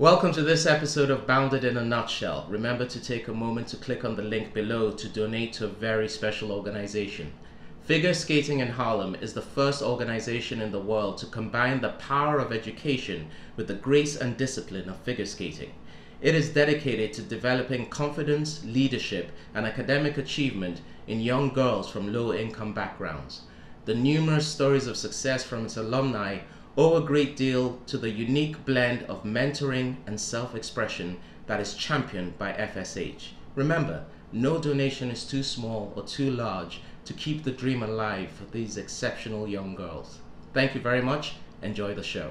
Welcome to this episode of Bounded in a Nutshell. Remember to take a moment to click on the link below to donate to a very special organization. Figure Skating in Harlem is the first organization in the world to combine the power of education with the grace and discipline of figure skating. It is dedicated to developing confidence, leadership, and academic achievement in young girls from low income backgrounds. The numerous stories of success from its alumni owe a great deal to the unique blend of mentoring and self expression that is championed by FSH. Remember, no donation is too small or too large to keep the dream alive for these exceptional young girls. Thank you very much. Enjoy the show.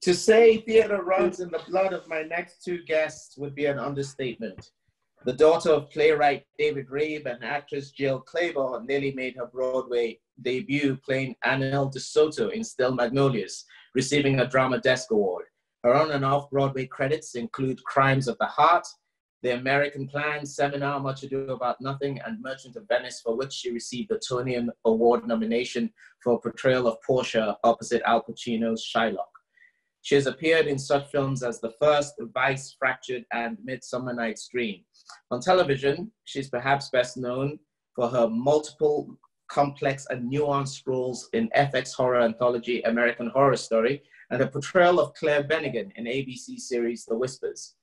To say theater runs in the blood of my next two guests would be an understatement. The daughter of playwright David Rabe and actress Jill Clayburgh nearly made her Broadway debut playing Annelle Desoto in Steel Magnolias, receiving a Drama Desk Award. Her on and off Broadway credits include Crimes of the Heart, The American Plan, Seminar, Much Ado About Nothing, and Merchant of Venice, for which she received the Tony Award nomination for a portrayal of Portia opposite Al Pacino's Shylock. She has appeared in such films as The First, Vice, Fractured, and Midsummer Night's Dream. On television, she's perhaps best known for her multiple complex and nuanced roles in FX horror anthology American Horror Story and her portrayal of Claire Bennigan in ABC series The Whispers.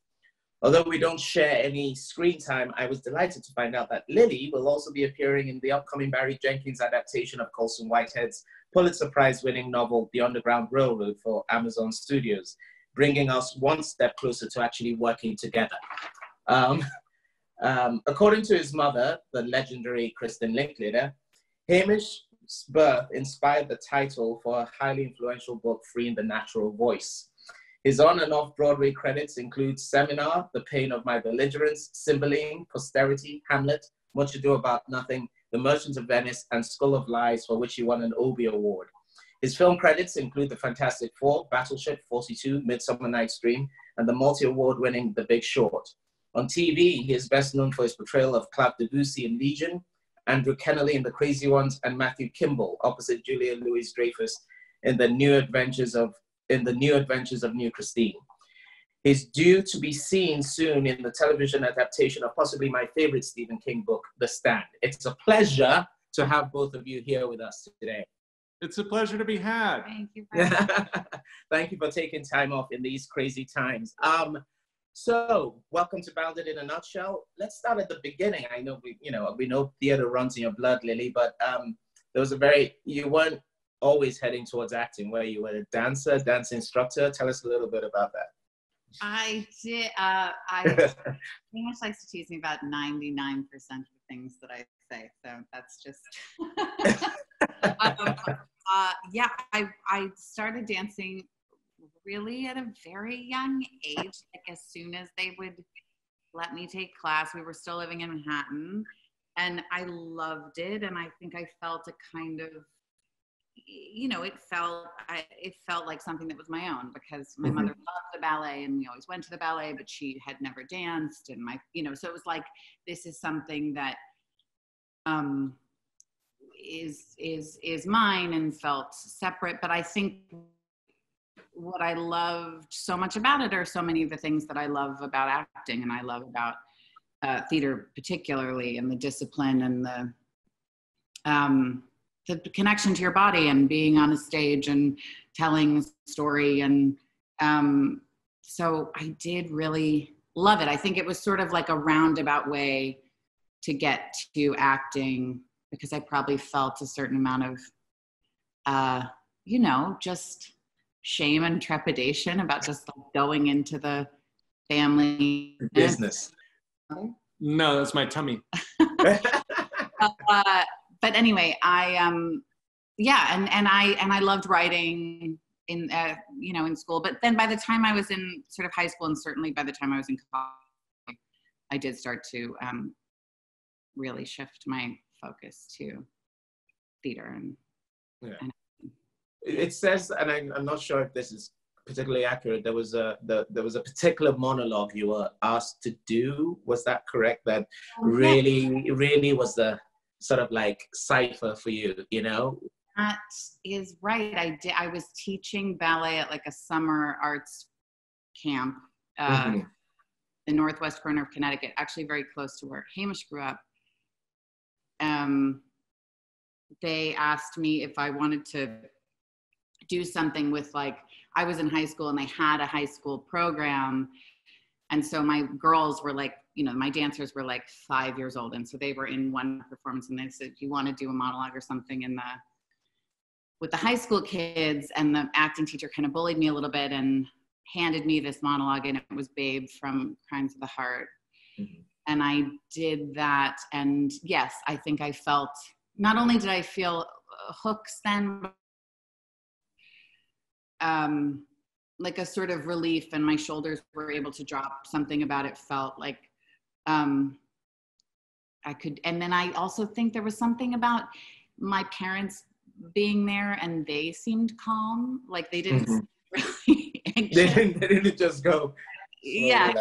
Although we don't share any screen time, I was delighted to find out that Lily will also be appearing in the upcoming Barry Jenkins adaptation of Colson Whitehead's Pulitzer Prize winning novel, The Underground Railroad, for Amazon Studios, bringing us one step closer to actually working together. Um, um, according to his mother, the legendary Kristin Linklater, Hamish's birth inspired the title for a highly influential book, Freeing the Natural Voice. His on and off Broadway credits include Seminar, The Pain of My Belligerence, Cymbeline, Posterity, Hamlet, Much Ado About Nothing, the Merchant of Venice, and School of Lies, for which he won an Obie Award. His film credits include The Fantastic Four, Battleship 42, Midsummer Night's Dream, and the multi award winning The Big Short. On TV, he is best known for his portrayal of Claude Debussy in Legion, Andrew Keneally in The Crazy Ones, and Matthew Kimball opposite Julia Louis Dreyfus in the New Adventures of in the New Adventures of New Christine is due to be seen soon in the television adaptation of possibly my favorite Stephen King book, The Stand. It's a pleasure to have both of you here with us today. It's a pleasure to be had. Thank you. Thank you for taking time off in these crazy times. Um, so, welcome to Bounded in a Nutshell. Let's start at the beginning. I know we, you know, we know theater runs in your blood, Lily, but um, there was a very you weren't always heading towards acting, where you were a dancer, dance instructor. Tell us a little bit about that. I did. Uh, I much likes to tease me about 99% of the things that I say. So that's just. um, uh, yeah, I, I started dancing really at a very young age. Like as soon as they would let me take class, we were still living in Manhattan. And I loved it. And I think I felt a kind of you know, it felt I, it felt like something that was my own because my mm-hmm. mother loved the ballet and we always went to the ballet, but she had never danced, and my you know, so it was like this is something that um, is is is mine and felt separate. But I think what I loved so much about it are so many of the things that I love about acting and I love about uh, theater particularly and the discipline and the um, the connection to your body and being on a stage and telling a story and um, so i did really love it. I think it was sort of like a roundabout way to get to acting because i probably felt a certain amount of uh, you know just shame and trepidation about just like going into the family business no that's my tummy uh, but anyway, I um yeah, and and I and I loved writing in uh, you know in school. But then by the time I was in sort of high school, and certainly by the time I was in college, I did start to um, really shift my focus to theater and. Yeah. and it says, and I'm, I'm not sure if this is particularly accurate. There was a the, there was a particular monologue you were asked to do. Was that correct? That oh, really, really was the sort of like cipher for you, you know? that is right. I did. I was teaching ballet at like a summer arts camp uh, Mhm. the northwest corner of Connecticut, actually very close to where Hamish grew up. Um, they asked me if I wanted to do something with like I was in high school and they had a high school program, and so my girls were like, you know, my dancers were like five years old, and so they were in one performance, and they said, you want to do a monologue or something in the with the high school kids?" And the acting teacher kind of bullied me a little bit and handed me this monologue, and it was Babe from Crimes of the Heart, Mhm. and I did that, and yes, I think I felt not only did I feel hooks then, um, like a sort of relief, and my shoulders were able to drop. Something about it felt like um, I could, and then I also think there was something about my parents being there, and they seemed calm, like they didn't Mhm. really They didn't, they didn't just go. yeah,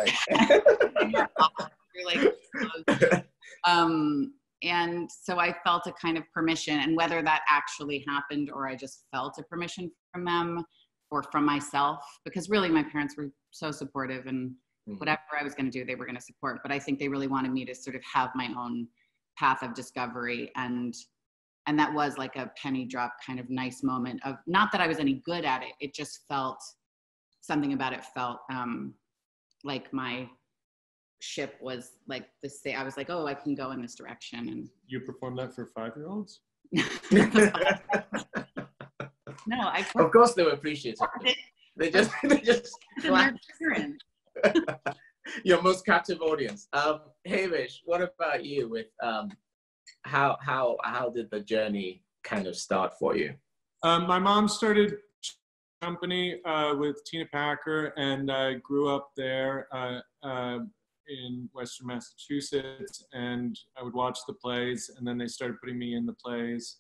You're like, um, and so I felt a kind of permission, and whether that actually happened or I just felt a permission from them or from myself, because really my parents were so supportive, and Mhm. whatever I was going to do, they were going to support. But I think they really wanted me to sort of have my own path of discovery, and and that was like a penny drop kind of nice moment of not that I was any good at it, it just felt something about it felt um, like my ship was like this i was like oh i can go in this direction And You perform that for five-year-olds? and no i of course, they were appreciative. They just, they just your most captive audience. Um, Hamish, what about you? With um, how how how did the journey kind of start for you? Um, my mom started company uh, with Tina Packer, and I grew up there uh, uh, in Western Massachusetts. And I would watch the plays, and then they started putting me in the plays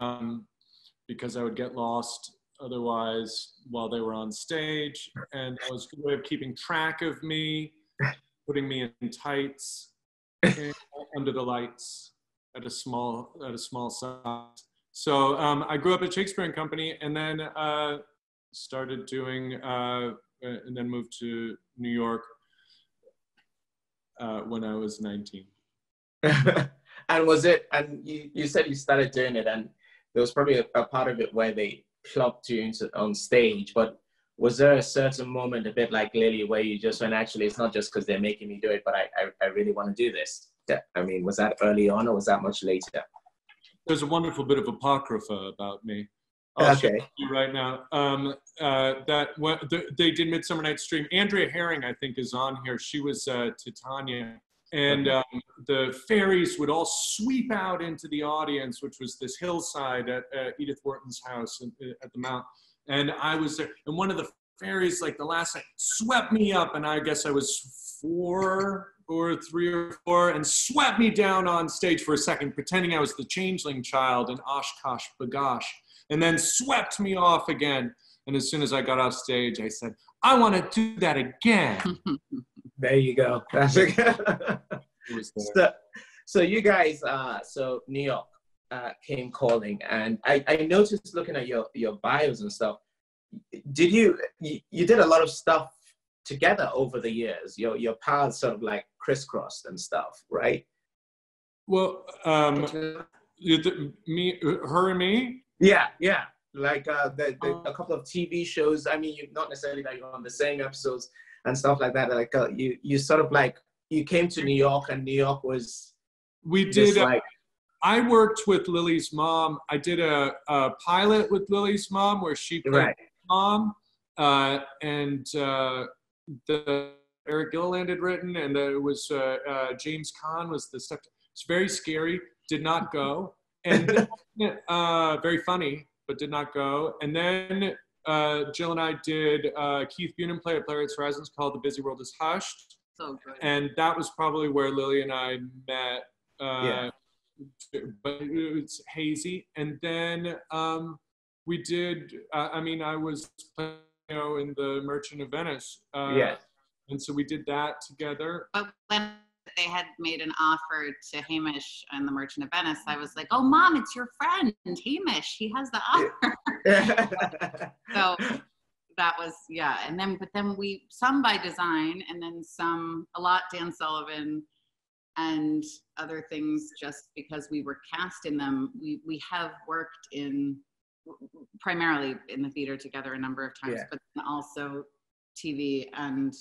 um, because I would get lost otherwise while they were on stage. And it was a good way of keeping track of me, putting me in tights under the lights at a small at a small size. So um, I grew up at Shakespeare and Company, and then uh, started doing, uh, and then moved to New York uh, when I was 19. and was it? And you, you said you started doing it, and there was probably a, a part of it where they plopped you into on stage. But was there a certain moment, a bit like Lily, where you just went, actually, it's not just because they're making me do it, but I, I, I really want to do this. Yeah. I mean, was that early on, or was that much later? There's a wonderful bit of apocrypha about me. I'll Okay. you right now. Um, uh, that they did Midsummer Night's Dream. Andrea Haring, I think, is on here. She was uh, Titania. And um, the fairies would all sweep out into the audience, which was this hillside at uh, Edith Wharton's house in, at the Mount. And I was there, and one of the fairies, like the last night, swept me up, and I guess I was four or three or four, and swept me down on stage for a second, pretending I was the changeling child in OshKosh B'gosh, and then swept me off again. And as soon as I got off stage, I said, I want to do that again. There you go. That's It so, so you guys, uh, so New York uh, came calling, and I, I noticed looking at your your bios and stuff. Did you, you you did a lot of stuff together over the years? Your your paths sort of like crisscrossed and stuff, right? Well, um, you th- me, her and me, Yeah, yeah. Like uh, the, the, a couple of TV shows. I mean, you not necessarily that you're on the same episodes and stuff like that. Like uh, you you sort of like you came to New York, and New York was we did. uh, like I worked with Lily's mom. I did a, a pilot with Lily's mom where she played right. mom, uh, and uh, the Eric Gilliland had written, and it was uh, uh, James Caan was the stuff. It's very scary. Did not go, and uh, very funny, but did not go. And then uh, Jill and I did uh, Keith Bunin play at Playwrights Horizons called "The Busy World Is Hushed," so good and that was probably where Lily and I met. Uh, Yeah. But it was hazy, and then um, we did. Uh, I mean, I was playing you know, in the Merchant of Venice. Uh, yeah. And so we did that together. but when they had made an offer to Hamish and the Merchant of Venice, I was like, "Oh, mom, it's your friend Hamish. He has the offer." so that was yeah, and then but then we some by design, and then some a lot Dan Sullivan and other things just because we were cast in them. We we have worked in primarily in the theater together a number of times, Yeah. but then also TV and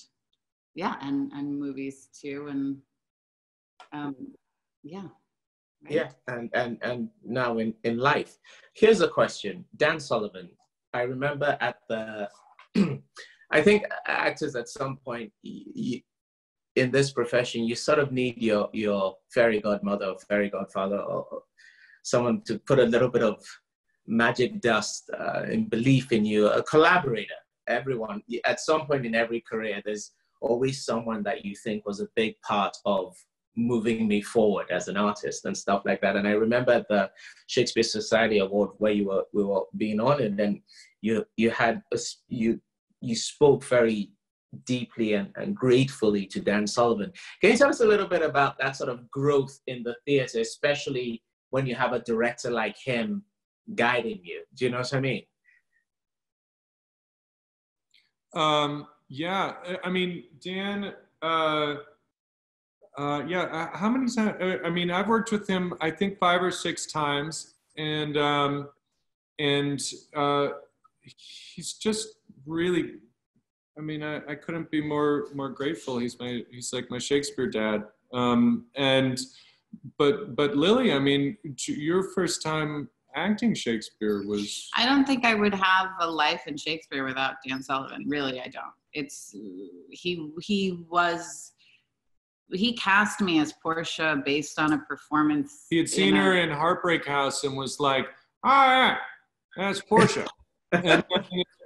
yeah, and and movies too, and um, yeah. Right? Yeah, and and and now in in life, here's a question, Dan Sullivan. I remember at the, I think actors at some point in this profession, you sort of need your your fairy godmother or fairy godfather or, or someone to put a little bit of magic dust uh, and belief in you, a collaborator. Everyone at some point in every career, there's always someone that you think was a big part of moving me forward as an artist and stuff like that. And I remember at the Shakespeare Society Award where you were we were being honored, and you you had a you you spoke very deeply and, and gratefully to Dan Sullivan. Can you tell us a little bit about that sort of growth in the theater, especially when you have a director like him guiding you? Do you know what I mean? Um, yeah, I- I mean, Dan, uh, uh, yeah, uh, how many times? I mean, I've worked with him, I think five or six times, and um, and uh, he's just really. I mean, I, I couldn't be more more grateful. He's my he's like my Shakespeare dad. Um, and but but Lily, I mean, your first time acting Shakespeare was I don't think I would have a life in Shakespeare without Dan Sullivan. Really, I don't. It's he he was he cast me as Portia based on a performance. he had seen in a- her in Heartbreak House and was like, "All right, that's Portia." and, then,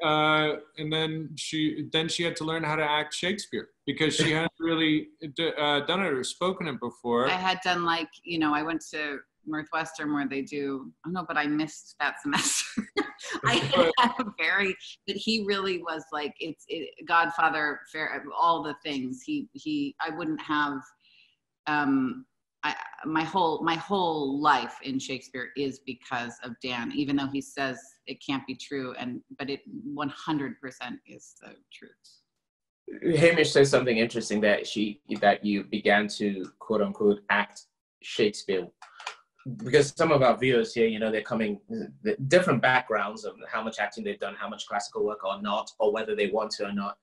uh, and then she then she had to learn how to act Shakespeare because she hadn't really uh, done it or spoken it before. I had done like you know I went to Northwestern where they do. Oh no, but I missed that semester. I had a very, but he really was like it's it, Godfather, fair, all the things. He he. I wouldn't have. Um, I, my whole my whole life in Shakespeare is because of Dan, even though he says it can't be true, and but it 100% is the truth. Hamish says something interesting that she that you began to quote unquote act Shakespeare because some of our viewers here, you know, they're coming different backgrounds of how much acting they've done, how much classical work or not, or whether they want to or not.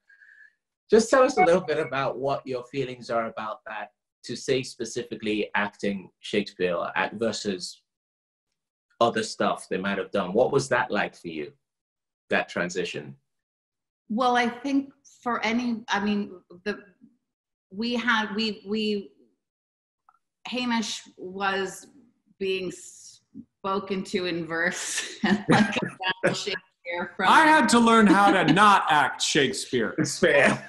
Just tell us a little bit about what your feelings are about that. To say specifically acting Shakespeare at versus other stuff they might have done. What was that like for you? That transition. Well, I think for any, I mean, the we had we we Hamish was being spoken to in verse like a Shakespeare from. I had to learn how to not act Shakespeare. It's fair.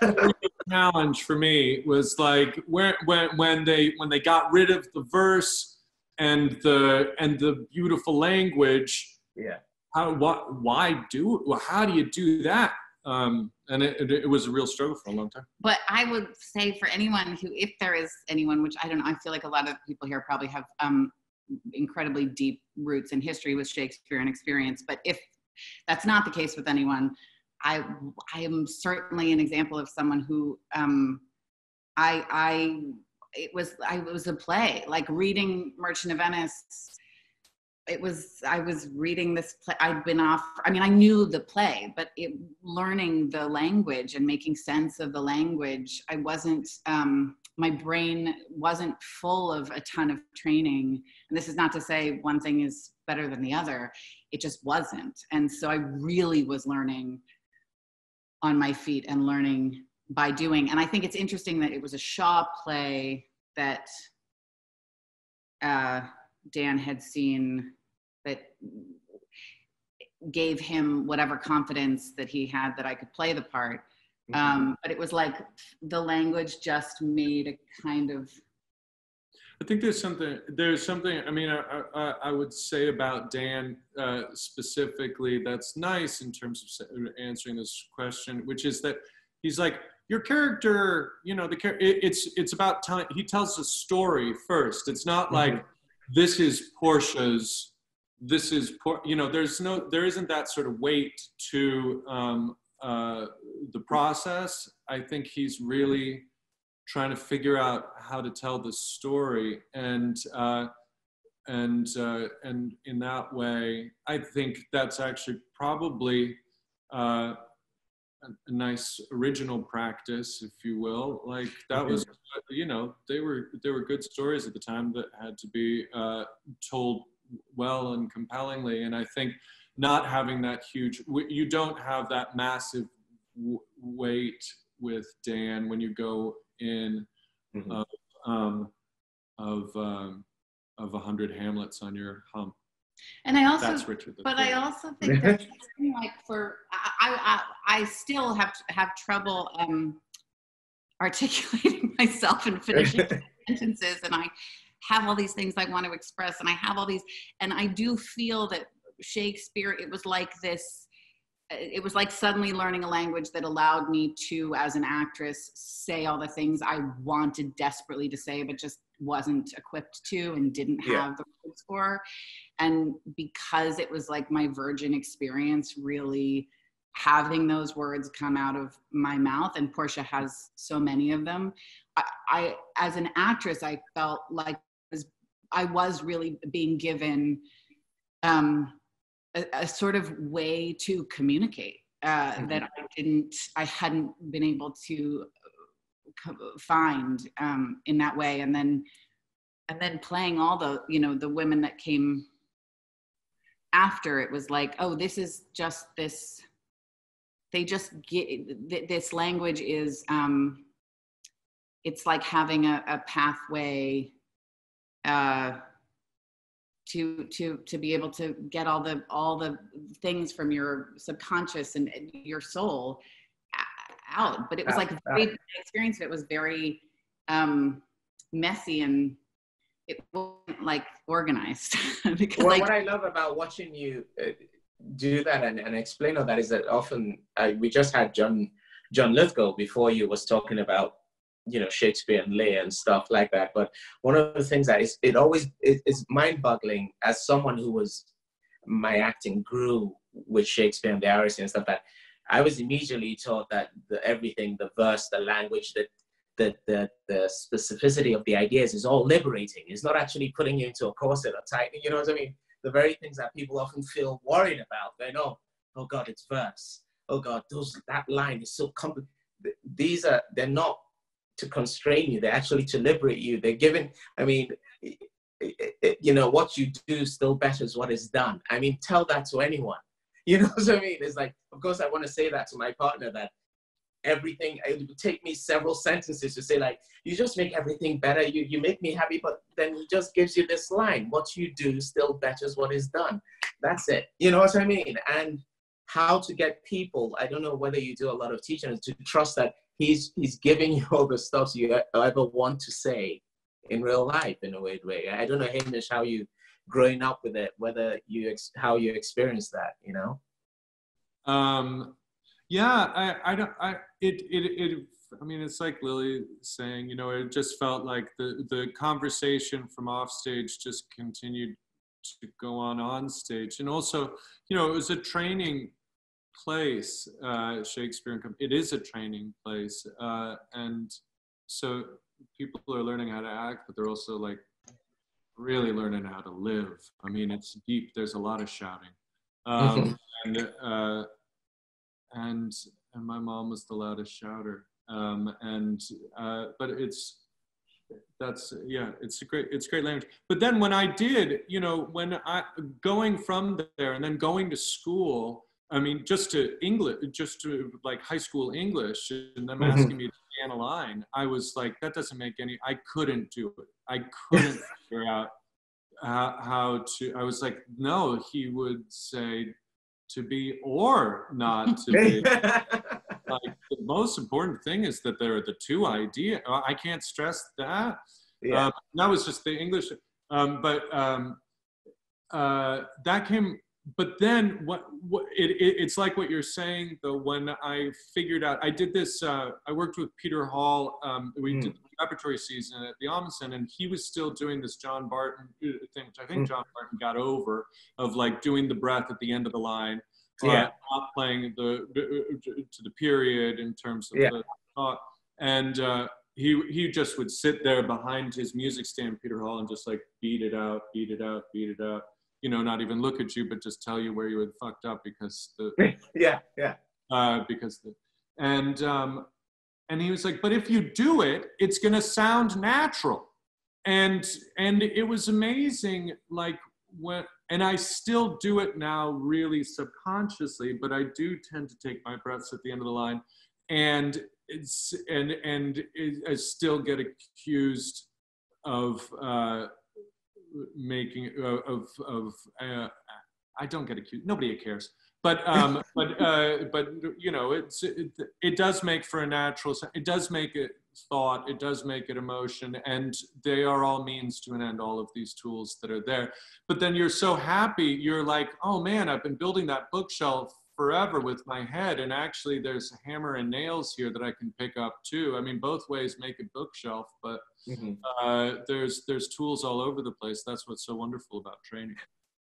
challenge for me was like when when when they when they got rid of the verse and the and the beautiful language yeah. how what why do well, how do you do that um and it, it, it was a real struggle for a long time but I would say for anyone who, if there is anyone, which I don't know, I feel like a lot of people here probably have um, incredibly deep roots in history with Shakespeare and experience. But if that's not the case with anyone, I I am certainly an example of someone who um, I I it was I it was a play like reading Merchant of Venice. It was I was reading this play. I'd been off. I mean, I knew the play, but it, learning the language and making sense of the language, I wasn't. Um, my brain wasn't full of a ton of training. And this is not to say one thing is better than the other. It just wasn't. And so I really was learning on my feet and learning by doing. And I think it's interesting that it was a Shaw play that uh, Dan had seen that gave him whatever confidence that he had that I could play the part. Um, but it was like the language just made a kind of I think there's something. There's something. I mean, I, I, I would say about Dan uh, specifically that's nice in terms of answering this question, which is that he's like your character, you know, the char- it, it's it's about telling. He tells a story first. It's not like this is Portia's. This is you know. There's no. There isn't that sort of weight to um, uh, the process. I think he's really trying to figure out how to tell the story and. Uh, and uh, and in that way, I think that's actually probably uh, a, a nice original practice, if you will. Like that was, you know, they were they were good stories at the time that had to be uh, told well and compellingly. And I think not having that huge, you don't have that massive w- weight with Dan when you go in Mhm. of um, of um, of a hundred Hamlets on your hump. And I also, That's Richard. the but I also think that something like for I, I I still have have trouble um, articulating myself and finishing sentences, and I have all these things I want to express, and I have all these, and I do feel that Shakespeare. It was like this. It was like suddenly learning a language that allowed me to, as an actress, say all the things I wanted desperately to say, but just wasn't equipped to and didn't Yeah. have the words for and because it was like my virgin experience really having those words come out of my mouth and portia has so many of them i, I as an actress i felt like I was, I was really being given um, a, a sort of way to communicate uh, Mhm. that i didn't i hadn't been able to find um, in that way and then and then playing all the you know the women that came after it was like oh this is just this they just get th- this language is um it's like having a, a pathway uh to to to be able to get all the all the things from your subconscious and and your soul out. But it was Out, like very, the experience of it was very um messy and it wasn't like organized. Because well, like what I love about watching you uh, do that and, and explain all that is that often uh, we just had John John Lithgow before you was talking about you know Shakespeare and Lear and stuff like that. But one of the things that is it always is mind boggling as someone who was my acting grew with Shakespeare and the Odyssey and stuff that I was immediately taught that the everything the verse the language that the, the, the specificity of the ideas is all liberating. It's not actually putting you into a corset or tightening. You know what I mean? The very things that people often feel worried about. They know, oh God, it's verse. Oh God, those that line is so complex. These are they're not to constrain you. They're actually to liberate you. They're given. I mean, you know what you do still betters what is done. I mean, tell that to anyone. You know what I mean? It's like, of course, I want to say that to my partner that everything it would take me several sentences to say like you just make everything better you you make me happy but then he just gives you this line what you do still betters what is done that's it you know what i mean and how to get people i don't know whether you do a lot of teaching to trust that he's he's giving you all the stuff you ever want to say in real life in a weird way i don't know hamish how you growing up with it whether you how you experience that you know Um, yeah, I, I don't, I, it, it, it, I mean, it's like Lily saying, you know, it just felt like the, the conversation from off stage just continued to go on on stage. And also, you know, it was a training place, uh, Shakespeare and It is a training place. Uh, and so people are learning how to act, but they're also like really learning how to live. I mean, it's deep. There's a lot of shouting. Um, and, uh, and and my mom was the loudest shouter. Um, and uh, but it's that's yeah, it's a great it's great language. But then when I did, you know, when I going from there and then going to school, I mean, just to English, just to like high school English, and them Mhm. asking me to scan a line, I was like, that doesn't make any. I couldn't do it. I couldn't figure out how, how to. I was like, no, he would say to be or not to be. like the most important thing is that there are the two idea. uh, I can't stress that. yeah Um, that was just the English, um, but um, uh, that came but then what, what it, it, it's like what you're saying though when i figured out i did this uh, i worked with peter hall um, we Mm. did the laboratory season at the Ahmanson, and he was still doing this john barton uh, thing which i think Mm. john barton got over of like doing the breath at the end of the line uh, Yeah. not playing the, the to the period in terms of Yeah. the thought and uh, he he just would sit there behind his music stand peter hall and just like beat it out beat it out beat it out you know, not even look at you, but just tell you where you had fucked up because the yeah, yeah. uh, because the and um, and he was like, but if you do it, it's gonna sound natural, and and it was amazing, like when and I still do it now, really subconsciously, but I do tend to take my breaths at the end of the line, and it's and and I still get accused of. Uh, making uh, of of uh, I don't get accused. Nobody cares. But um, but uh, but you know, it's it, it does make for a natural. It does make it thought. It does make it emotion, and they are all means to an end. All of these tools that are there. But then you're so happy. You're like, oh man, I've been building that bookshelf forever with my head, and actually, there's a hammer and nails here that I can pick up too. I mean, both ways make a bookshelf, but Mhm. uh, there's there's tools all over the place. That's what's so wonderful about training.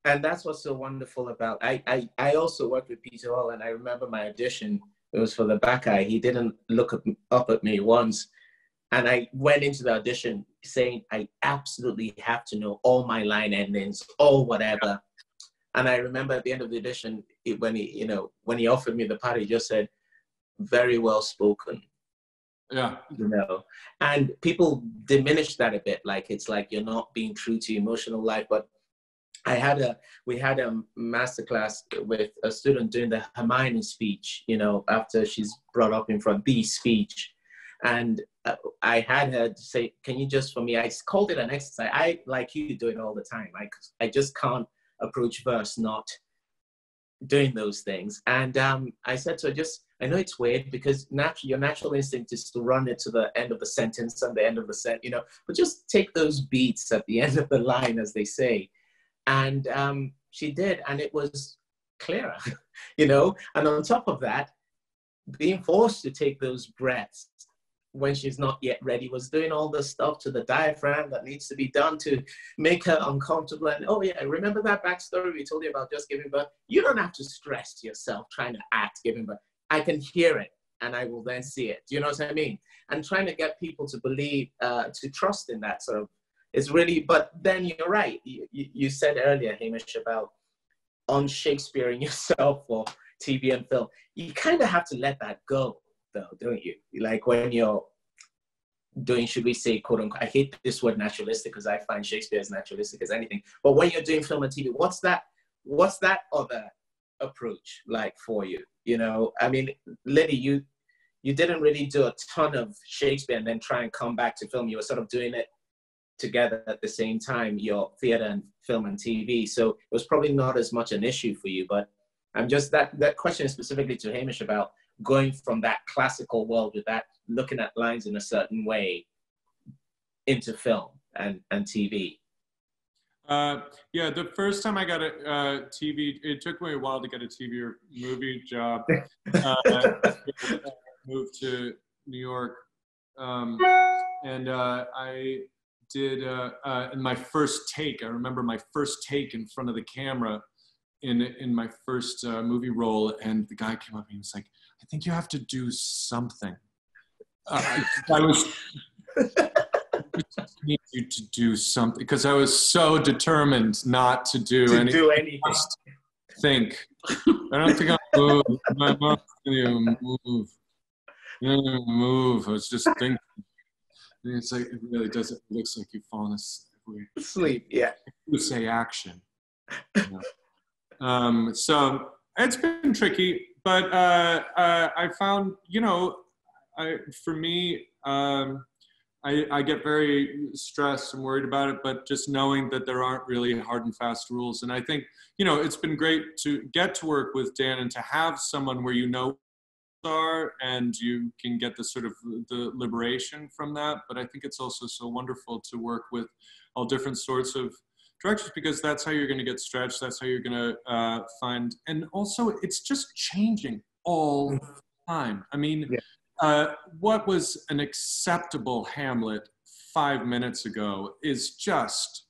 and that's what's so wonderful about I, I I also worked with Peter Hall and I remember my audition it was for the Bacchae he didn't look up, up at me once and I went into the audition saying I absolutely have to know all my line endings all whatever and I remember at the end of the audition it, when he you know when he offered me the part he just said very well spoken. Yeah, you know? And people diminish that a bit. Like it's like you're not being true to your emotional life. But i had a we had a masterclass with a student doing the hermione speech you know after she's brought up in front the speech. And uh, i had her say can you just for me i called it an exercise. I like you do it all the time. I, I just can't approach verse not doing those things. And um, I said to her, just, I know it's weird because natural, your natural instinct is to run it to the end of the sentence and the end of the set, you know, but just take those beats at the end of the line, as they say. And um, she did, and it was clearer, you know. And on top of that, being forced to take those breaths when she's not yet ready was doing all the stuff to the diaphragm that needs to be done to make her uncomfortable. And oh yeah, remember that backstory we told you about just giving birth? You don't have to stress yourself trying to act giving birth. I can hear it and I will then see it. Do you know what I mean? And trying to get people to believe, uh, to trust in that sort of is really, but then you're right. You, you, you said earlier, Hamish, about on Shakespeareing yourself for TV and film. You kind of have to let that go though, don't you? Like when you're doing, should we say, quote unquote, I hate this word naturalistic because I find Shakespeare as naturalistic as anything. But when you're doing film and TV, what's that? What's that other approach like for you? You know, I mean, Lily, you you didn't really do a ton of Shakespeare and then try and come back to film. You were sort of doing it together at the same time, your theater and film and TV. So it was probably not as much an issue for you. But I'm just that that question is specifically to Hamish about going from that classical world with that looking at lines in a certain way into film and, and TV. uh, yeah. The first time I got a uh, TV, it took me a while to get a TV or movie job. Uh, moved to New York, um, and uh, I did uh, uh, in my first take. I remember my first take in front of the camera in in my first uh, movie role, and the guy came up and he was like, "I think you have to do something." Uh, I was need you to do something because I was so determined not to do To anything. do anything. Just think. I don't think I'll move. My mom's gonna move. No, move. I was just thinking. And it's like it really does. It looks like you've fallen asleep. Sleep, yeah. You say action. You know. um, so it's been tricky, but uh, uh, I found, you know, I for me, um, I, I get very stressed and worried about it. But just knowing that there aren't really hard and fast rules, and I think, you know, it's been great to get to work with Dan and to have someone where you know are and you can get the sort of the liberation from that but i think it's also so wonderful to work with all different sorts of directions because that's how you're going to get stretched. That's how you're going to uh, find, and also it's just changing all the time. I mean, Yeah. uh, what was an acceptable Hamlet five minutes ago is just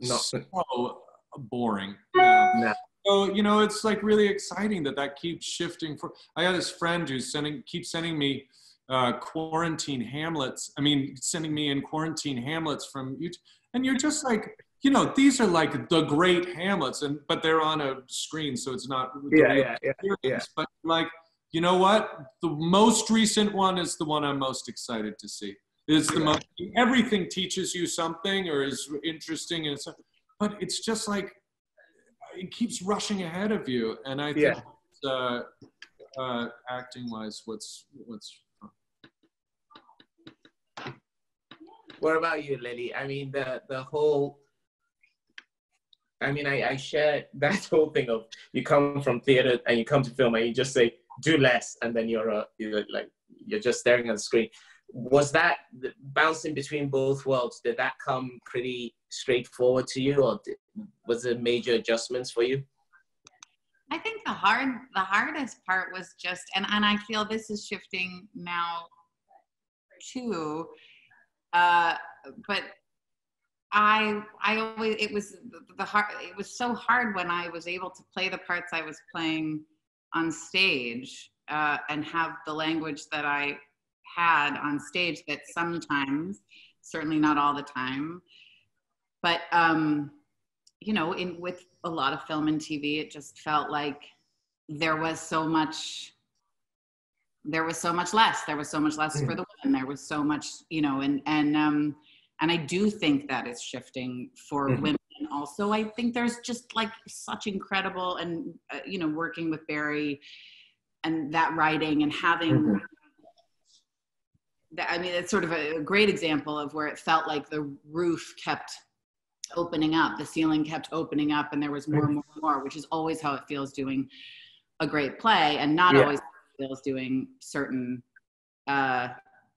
Not- so boring. No. So you know, it's like really exciting that that keeps shifting. For I got this friend who's sending, keeps sending me uh, quarantine Hamlets. I mean, sending me in quarantine Hamlets from YouTube, and you're just like, you know, these are like the great Hamlets, and but they're on a screen, so it's not. the Yeah, real yeah, yeah. But like, you know what? The most recent one is the one I'm most excited to see. It's the Yeah. most. Everything teaches you something or is interesting, and it's, but it's just like it keeps rushing ahead of you, and I think Yeah. uh, uh, acting wise, what's what's What about you, Lily? I mean, the the whole. I mean, I, I share that whole thing of you come from theater and you come to film and you just say do less and then you're uh, you're like you're just staring at the screen. Was that the- bouncing between both worlds? Did that come pretty straightforward to you, or did, was there major adjustments for you? I think the hard the hardest part was just and and I feel this is shifting now too. Uh, but I I always it was the, hard it was so hard when I was able to play the parts I was playing on stage uh, and have the language that I had on stage that sometimes certainly not all the time but um you know in with a lot of film and tv it just felt like there was so much there was so much less there was so much less for the women there was so much you know and and um and i do think that is shifting for Mhm. women also i think there's just like such incredible and uh, you know working with barry and that writing and having Mhm. that i mean it's sort of a, a great example of where it felt like the roof kept opening up the ceiling kept opening up and there was more and more and more which is always how it feels doing a great play and not Yeah. always how it feels doing certain uh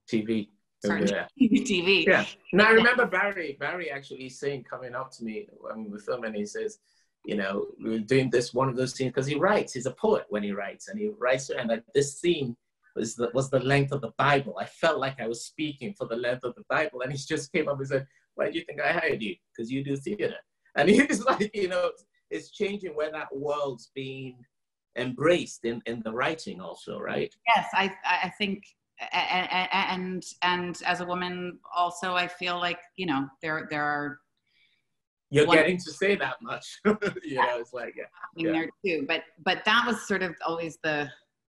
TV. Yeah. Uh, tv Yeah. And I remember Barry, Barry actually saying, coming up to me um, when we were filming, he says, you know, we were doing this one of those scenes because he writes. He's a poet when he writes, and he writes, and like, this scene was the, was the length of the Bible. I felt like I was speaking for the length of the Bible, and he just came up and said, "Why do you think I hired you? Because you do theater." And he's like, you know, it's changing where that world's being embraced in in the writing, also, right? yes i i think and and as a woman also i feel like you know there there are You're One- getting to say that much, you know. It's like, yeah. Yeah. there too. But but that was sort of always the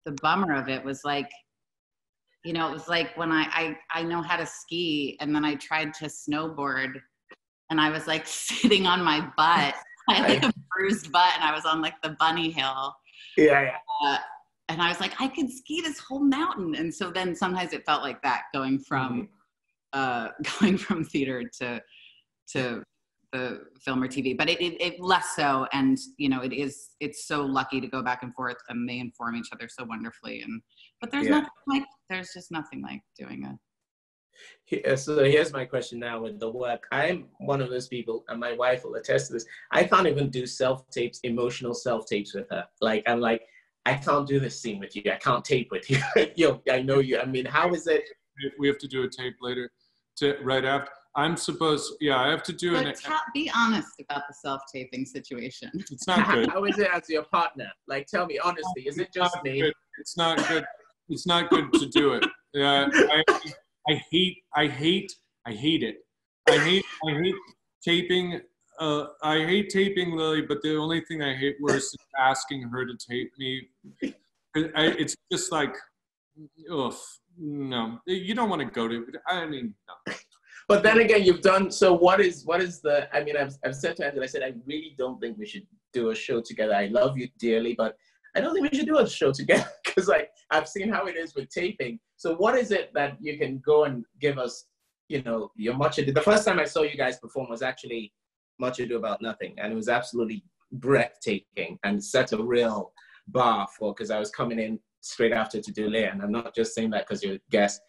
the bummer of it was like, you know, it was like when I I, I know how to ski and then I tried to snowboard and I was like sitting on my butt. I had like a bruised butt and I was on like the bunny hill. yeah, yeah. Uh, and I was like, I could ski this whole mountain. And so then sometimes it felt like that going from uh, going from theater to to the film or TV, but it, it, it less so. And you know, it is it's so lucky to go back and forth, and they inform each other so wonderfully. And but there's Yeah. nothing like there's just nothing like doing a He- uh, So here's my question now with the work. I'm one of those people, and my wife will attest to this. I can't even do self tapes, emotional self tapes with her. Like I'm like, I can't do this scene with you. I can't tape with you. Yo, I know you. I mean, how is it? we have to do a tape later to right after i'm supposed yeah i have to do an But tell, be honest about the self taping situation. it's not good How is it as your partner? Like, tell me honestly. Is it just me? good. It's not good. It's not good to do it. Yeah, I, I hate. I hate. I hate it. I hate. I hate taping. Uh, I hate taping Lily, but the only thing I hate worse is asking her to tape me. I, it's just like, ugh, no. You don't want to go to. I mean, no. But then again, you've done. So what is what is the? I mean, I've I've said to Angela. I said I really don't think we should do a show together. I love you dearly, but I don't think we should do a show together because like I've seen how it is with taping. So what is it that you can go and give us? You know, your much. The first time I saw you guys perform was actually much ado about nothing, and it was absolutely breathtaking and set a real bar for because I was coming in straight after to do Lear, and I'm not just saying that because you're a guest.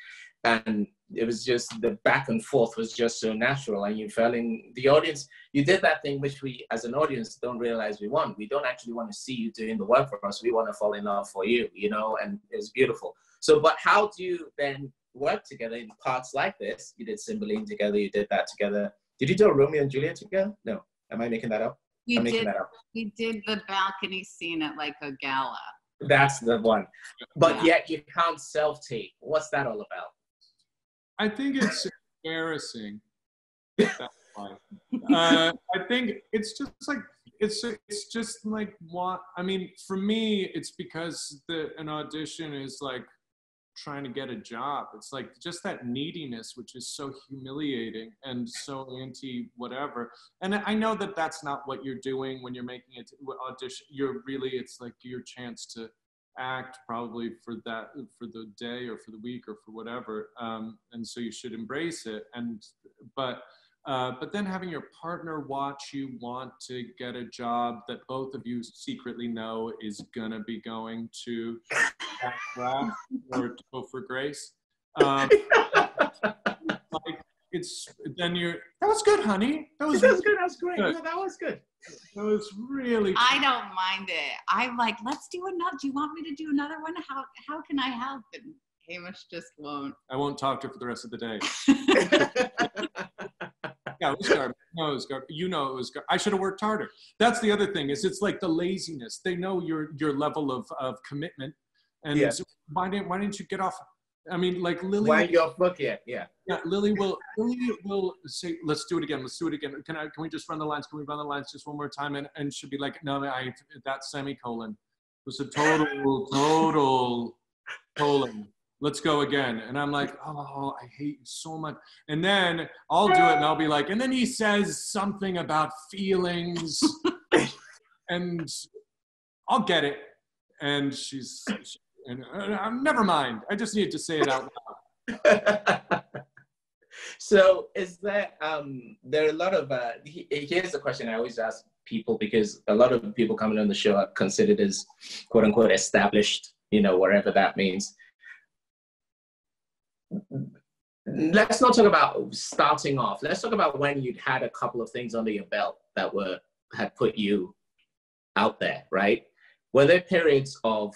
And it was just the back and forth was just so natural. And you fell in the audience. You did that thing which we as an audience don't realize we want. We don't actually want to see you doing the work for us. We want to fall in love for you you know and it's beautiful. So but how do you then work together in parts like this? You did cymbeline together. You did that together did you do a romeo and juliet together no am i making that up You i'm making did. that up You did the balcony scene at like a gala. that's the one but Yeah. yet you can't self-tape what's that all about I think it's embarrassing. Uh, I think it's just like it's it's just like what I mean. For me, it's because the an audition is like trying to get a job. It's like just that neediness, which is so humiliating and so anti whatever. And I know that that's not what you're doing when you're making it audition. You're really it's like your chance to act probably for that for the day or for the week or for whatever um, and so you should embrace it and but uh, but then having your partner watch you want to get a job that both of you secretly know is gonna be going to Backdraft or to go for grace um, like it's then you're that was good honey that was that was good that was great Good. No, that was good that was really I don't mind it. I'm like, let's do another. Do you want me to do another one? How how can I help? And Hamish just won't. I won't talk to her for the rest of the day Yeah, it was garbage. No, it was garbage. You know, it was. Gar- I should have worked harder. That's the other thing. Is it's like the laziness. They know your your level of of commitment, and Yeah. why didn't why didn't you get off? I mean, like Lily. Why you off book yet? Yeah. Yeah, Lily will Lily will say, "Let's do it again. Let's do it again. Can I? Can we just run the lines? Can we run the lines just one more time?" And and she'll be like, "No, I that semicolon was a total total colon. Let's go again." And I'm like, "Oh, I hate you so much." And then I'll do it, and I'll be like, and then he says something about feelings, and I'll get it. And she's, she, and uh, never mind. I just need to say it out loud. so is that um there are a lot of uh he, here's the question i always ask people because a lot of people coming on the show are considered as quote unquote established you know whatever that means let's not talk about starting off. Let's talk about when you'd had a couple of things under your belt that were had put you out there right? Were there periods of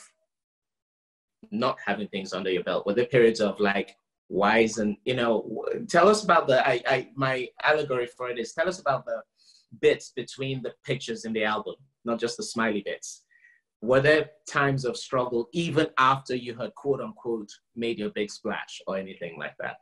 not having things under your belt? Were there periods of like why isn't you know tell us about the I, I my allegory for it is tell us about the bits between the pictures in the album not just the smiley bits were there times of struggle even after you had quote unquote made your big splash or anything like that?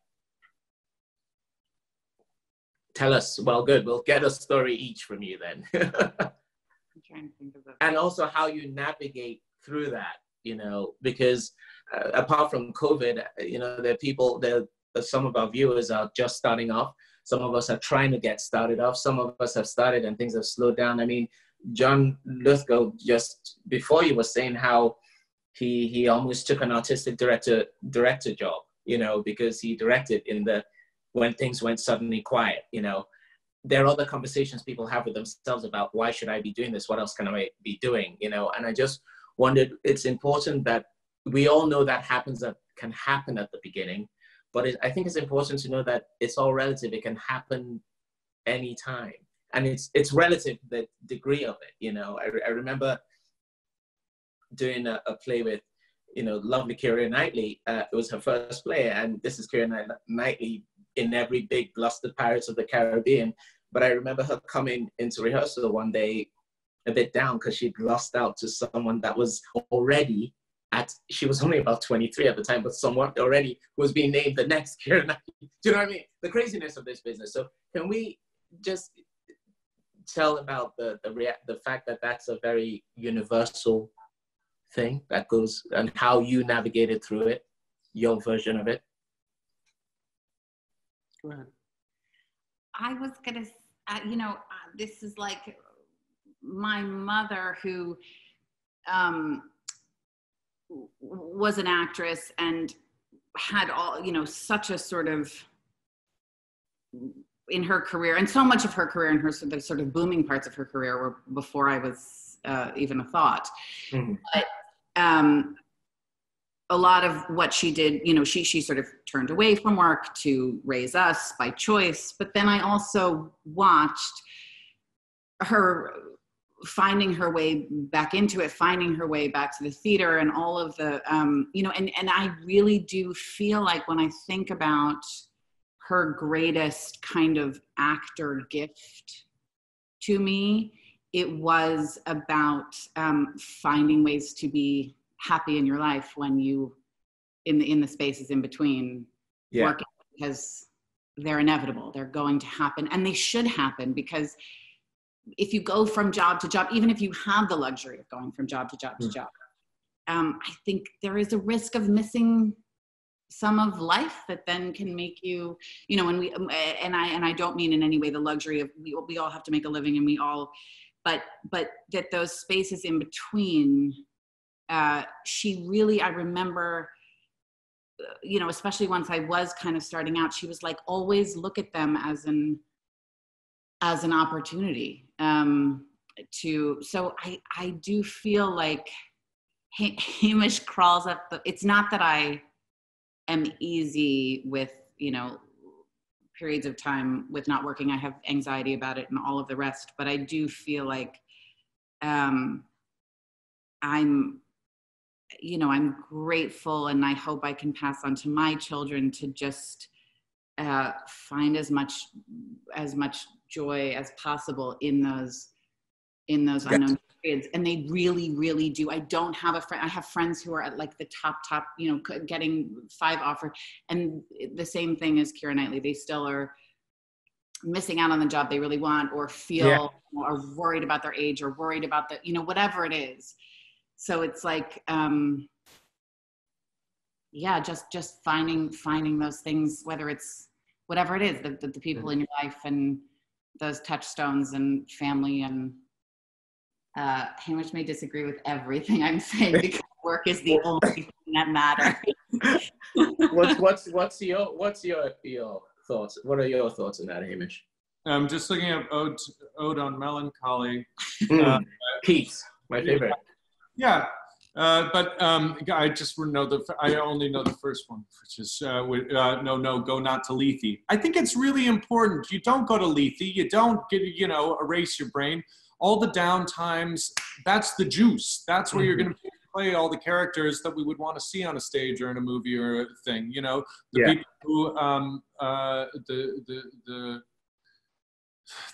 Tell us. Well good. We'll get a story each from you then. I'm trying to think of it. and also how you navigate through that you know because uh, apart from covid you know there are people there some of our viewers are just starting off. Some of us are trying to get started off. Some of us have started and things have slowed down. I mean john lithgow just before you was saying how he he almost took an artistic director director job you know because he directed in the when things went suddenly quiet you know there are other conversations people have with themselves about why should I be doing this? What else can I be doing? You know, and I just wondered. It's important that we all know that happens that can happen at the beginning, but it, I think it's important to know that it's all relative. It can happen anytime, and it's it's relative the degree of it. You know, I, I remember doing a, a play with you know lovely Keira Knightley. Uh, it was her first play, and this is Keira Knightley in every big blustered Pirates of the Caribbean. But I remember her coming into rehearsal one day a bit down because she'd lost out to someone that was already at, she was only about 23 at the time, but someone already was being named the next Keira Knightley. Do you know what I mean? The craziness of this business. So can we just tell about the, the, rea- the fact that that's a very universal thing that goes and how you navigated through it, your version of it? Go ahead. I was gonna, uh, you know, uh, this is like my mother who um, was an actress and had all, you know, such a sort of in her career, and so much of her career and her sort of, sort of booming parts of her career were before I was uh, even a thought. Mhm. But um, a lot of what she did, you know, she she sort of turned away from work to raise us by choice. But then I also watched her finding her way back into it, finding her way back to the theater, and all of the, um, you know, and and I really do feel like when I think about her greatest kind of actor gift to me, it was about um, finding ways to be happy in your life when you in the in the spaces in between Yeah. working because they're inevitable they're going to happen and they should happen because if you go from job to job even if you have the luxury of going from job to job to Mm. job um, i think there is a risk of missing some of life that then can make you you know and we um, and i and i don't mean in any way the luxury of we, we all have to make a living and we all but but that those spaces in between uh, she really i remember uh, you know especially once i was kind of starting out she was like always look at them as an as an opportunity um to so i i do feel like hamish crawls up the it's not that i am easy with you know periods of time with not working. I have anxiety about it and all of the rest but i do feel like um i'm you know i'm grateful and i hope i can pass on to my children to just uh, find as much as much joy as possible in those in those unknown periods and they really really do. I don't have a friend i have friends who are at like the top top you know getting five offer and the same thing as keira knightley. They still are missing out on the job they really want or feel Yeah. or worried about their age or worried about the you know whatever it is. So it's like um yeah just just finding finding those things whether it's whatever it is the, the, the people in your life and those touchstones and family and uh hamish may disagree with everything i'm saying because work is the only thing that matters what's what's what's your what's your your thoughts? What are your thoughts on that, Hamish? I'm just looking at Ode, Ode on Melancholy. Mm. Keats, my favorite. Yeah, uh, but um, I just know the. I only know the first one, which is uh, with, uh, no, no, go not to Lethe. I think it's really important. You don't go to Lethe. You don't get, you know, erase your brain. All the down times. That's the juice. That's where you're going to play all the characters that we would want to see on a stage or in a movie or a thing. You know, the Yeah. people who, um, uh, the the the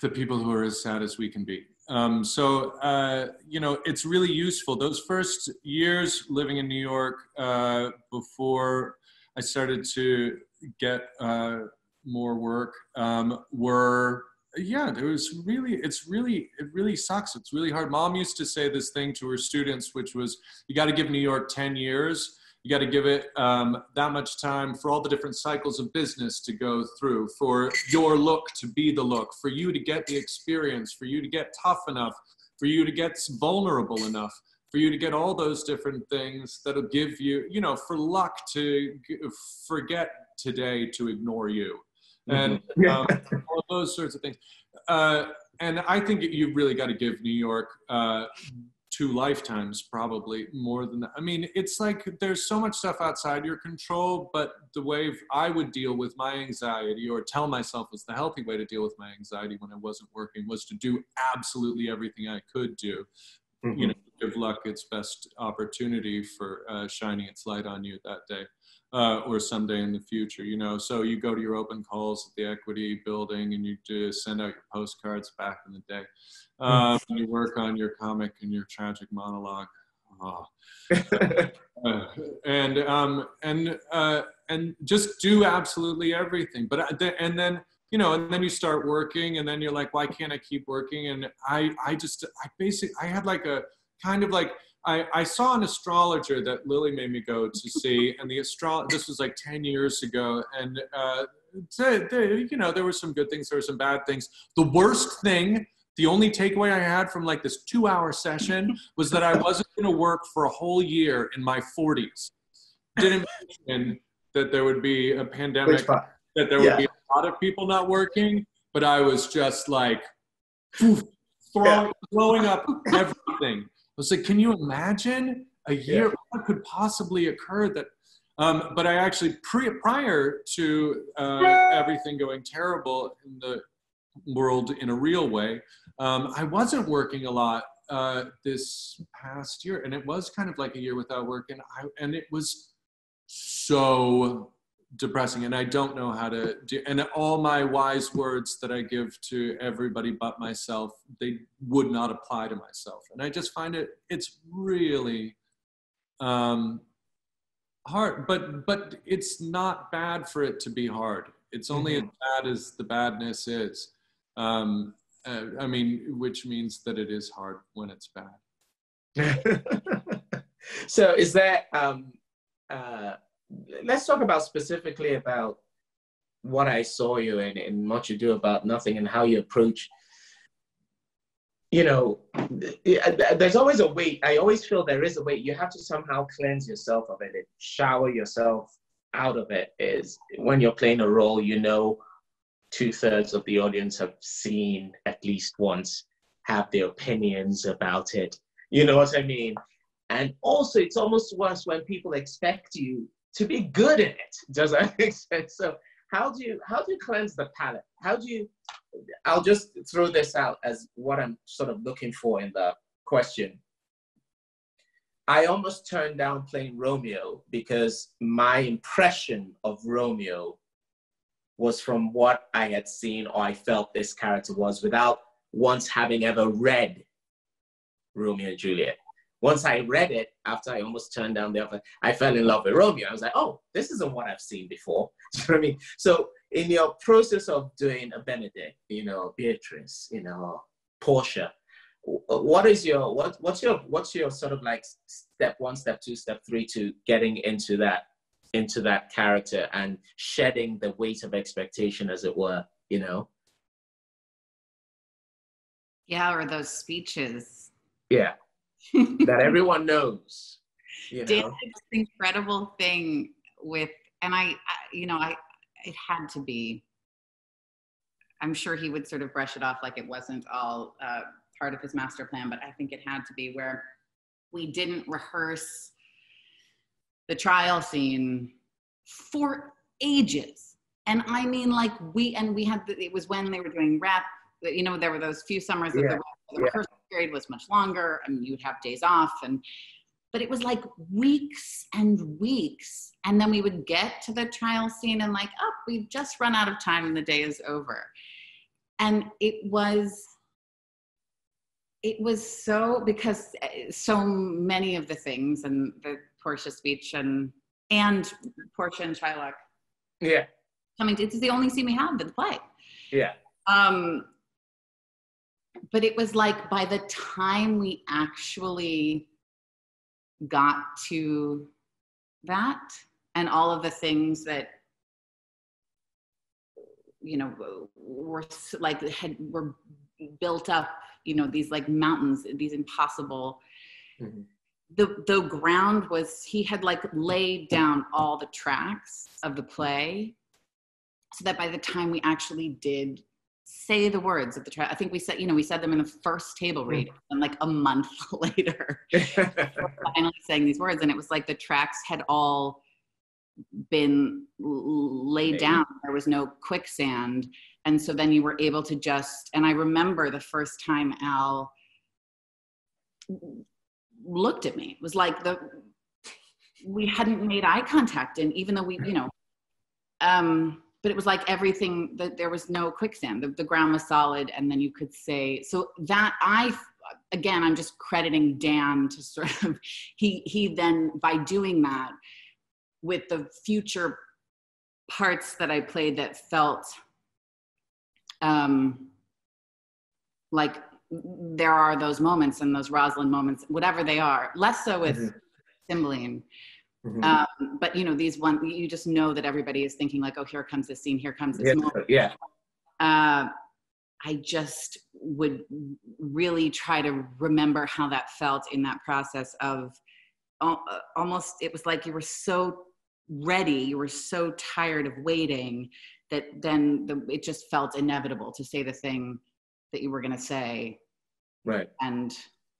the people who are as sad as we can be. Um, so, uh, you know, it's really useful. Those first years living in New York uh, before I started to get uh, more work um, were, yeah, there was really, it's really, it really sucks. It's really hard. Mom used to say this thing to her students, which was, you got to give New York 10 years you got to give it um, that much time for all the different cycles of business to go through, for your look to be the look, for you to get the experience, for you to get tough enough, for you to get vulnerable enough, for you to get all those different things that'll give you, you know, for luck to forget today to ignore you. And um, all of those sorts of things. Uh, and I think you've really got to give New York uh, two lifetimes, probably more than that. I mean, it's like there's so much stuff outside your control, but the way I would deal with my anxiety or tell myself was the healthy way to deal with my anxiety when I wasn't working was to do absolutely everything I could do. You know, give luck its best opportunity for uh, shining its light on you that day uh, or someday in the future, you know. So you go to your open calls at the Equity Building and you just send out your postcards back in the day. Um, you work on your comic and your tragic monologue. Oh. Uh, and um, and uh, and just do absolutely everything. But uh, th- and then you know, and then you start working, and then you're like, why can't I keep working? And I I just I basically I had like a kind of like I, I saw an astrologer that Lily made me go to see, and the astro this was like ten years ago, and uh, th- th- you know there were some good things, there were some bad things. The worst thing, the only takeaway I had from like this two-hour session was that I wasn't going to work for a whole year in my 40s. Didn't mention that there would be a pandemic, that there would Yeah. be a lot of people not working, but I was just like poof, throwing, blowing up everything. I was like, can you imagine a year. Yeah. What could possibly occur that? Um, but I actually pre, prior to uh, everything going terrible in the world in a real way, um, I wasn't working a lot uh, this past year, and it was kind of like a year without work, and I and it was so depressing and i don't know how to do and all my wise words that i give to everybody but myself they would not apply to myself. And i just find it it's really um hard but but it's not bad for it to be hard. It's only Mhm. as bad as the badness is. Um uh, i mean which means that it is hard when it's bad. So is that um uh let's talk about specifically about what I saw you in in Much Ado About Nothing and how you approach you know there's always a way I always feel there is a way you have to somehow cleanse yourself of it and shower yourself out of it. Is when you're playing a role you know two-thirds of the audience have seen at least once have their opinions about it. You know what I mean? And also, it's almost worse when people expect you to be good in it. Does that make sense? So, how do you how do you cleanse the palate? How do you? I'll just throw this out as what I'm sort of looking for in the question. I almost turned down playing Romeo because my impression of Romeo was from what I had seen or I felt this character was without once having ever read Romeo and Juliet once I read it, after I almost turned down the offer, I fell in love with Romeo. I was like, oh, this isn't what I've seen before. you know what I mean? So in your process of doing a Benedict, you know, Beatrice, you know, Portia, uh, what is your what what's your what's your sort of like step one, step two, step three to getting into that into that character and shedding the weight of expectation, as it were, you know? Yeah, or those speeches. Yeah. That everyone knows. You Dan did this incredible thing with, and I, I, you know, I, it had to be. I'm sure he would sort of brush it off like it wasn't all uh, part of his master plan, but I think it had to be where we didn't rehearse the trial scene for ages. And I mean, like we, and we had, the, it was when they were doing rep, you know, there were those few summers of Yeah. the, the Yeah. rehearsal period was much longer and you'd have days off and but it was like weeks and weeks and then we would get to the trial scene and like oh we've just run out of time and the day is over and it was it was so because uh, so many of the things and the Portia speech and and Portia and Shylock Yeah. coming to, it's the only scene we have in the play Yeah. um, but it was like by the time we actually got to that and all of the things that you know were like had were built up you know these like mountains these impossible Mhm. the the ground was he had like laid down all the tracks of the play so that by the time we actually did say the words at the track i think we said you know we said them in the first table read and like a month later finally saying these words. And it was like the tracks had all been laid down. There was no quicksand. And so then you were able to just and i remember the first time al looked at me. It was like the we hadn't made eye contact and even though we you know um but it was like everything that there was no quicksand the, the ground was solid and then you could say so that i again i'm just crediting dan to sort of he he then by doing that with the future parts that i played that felt um like there are those moments and those Rosalind moments, whatever they are, less so with Mhm. Cymbeline. Mhm. Um, but you know, these one, you just know that everybody is thinking like, oh, here comes this scene, here comes this yeah. moment. yeah. Uh, I just would really try to remember how that felt in that process of uh, almost, it was like you were so ready, you were so tired of waiting that then the, it just felt inevitable to say the thing that you were going to say Right. and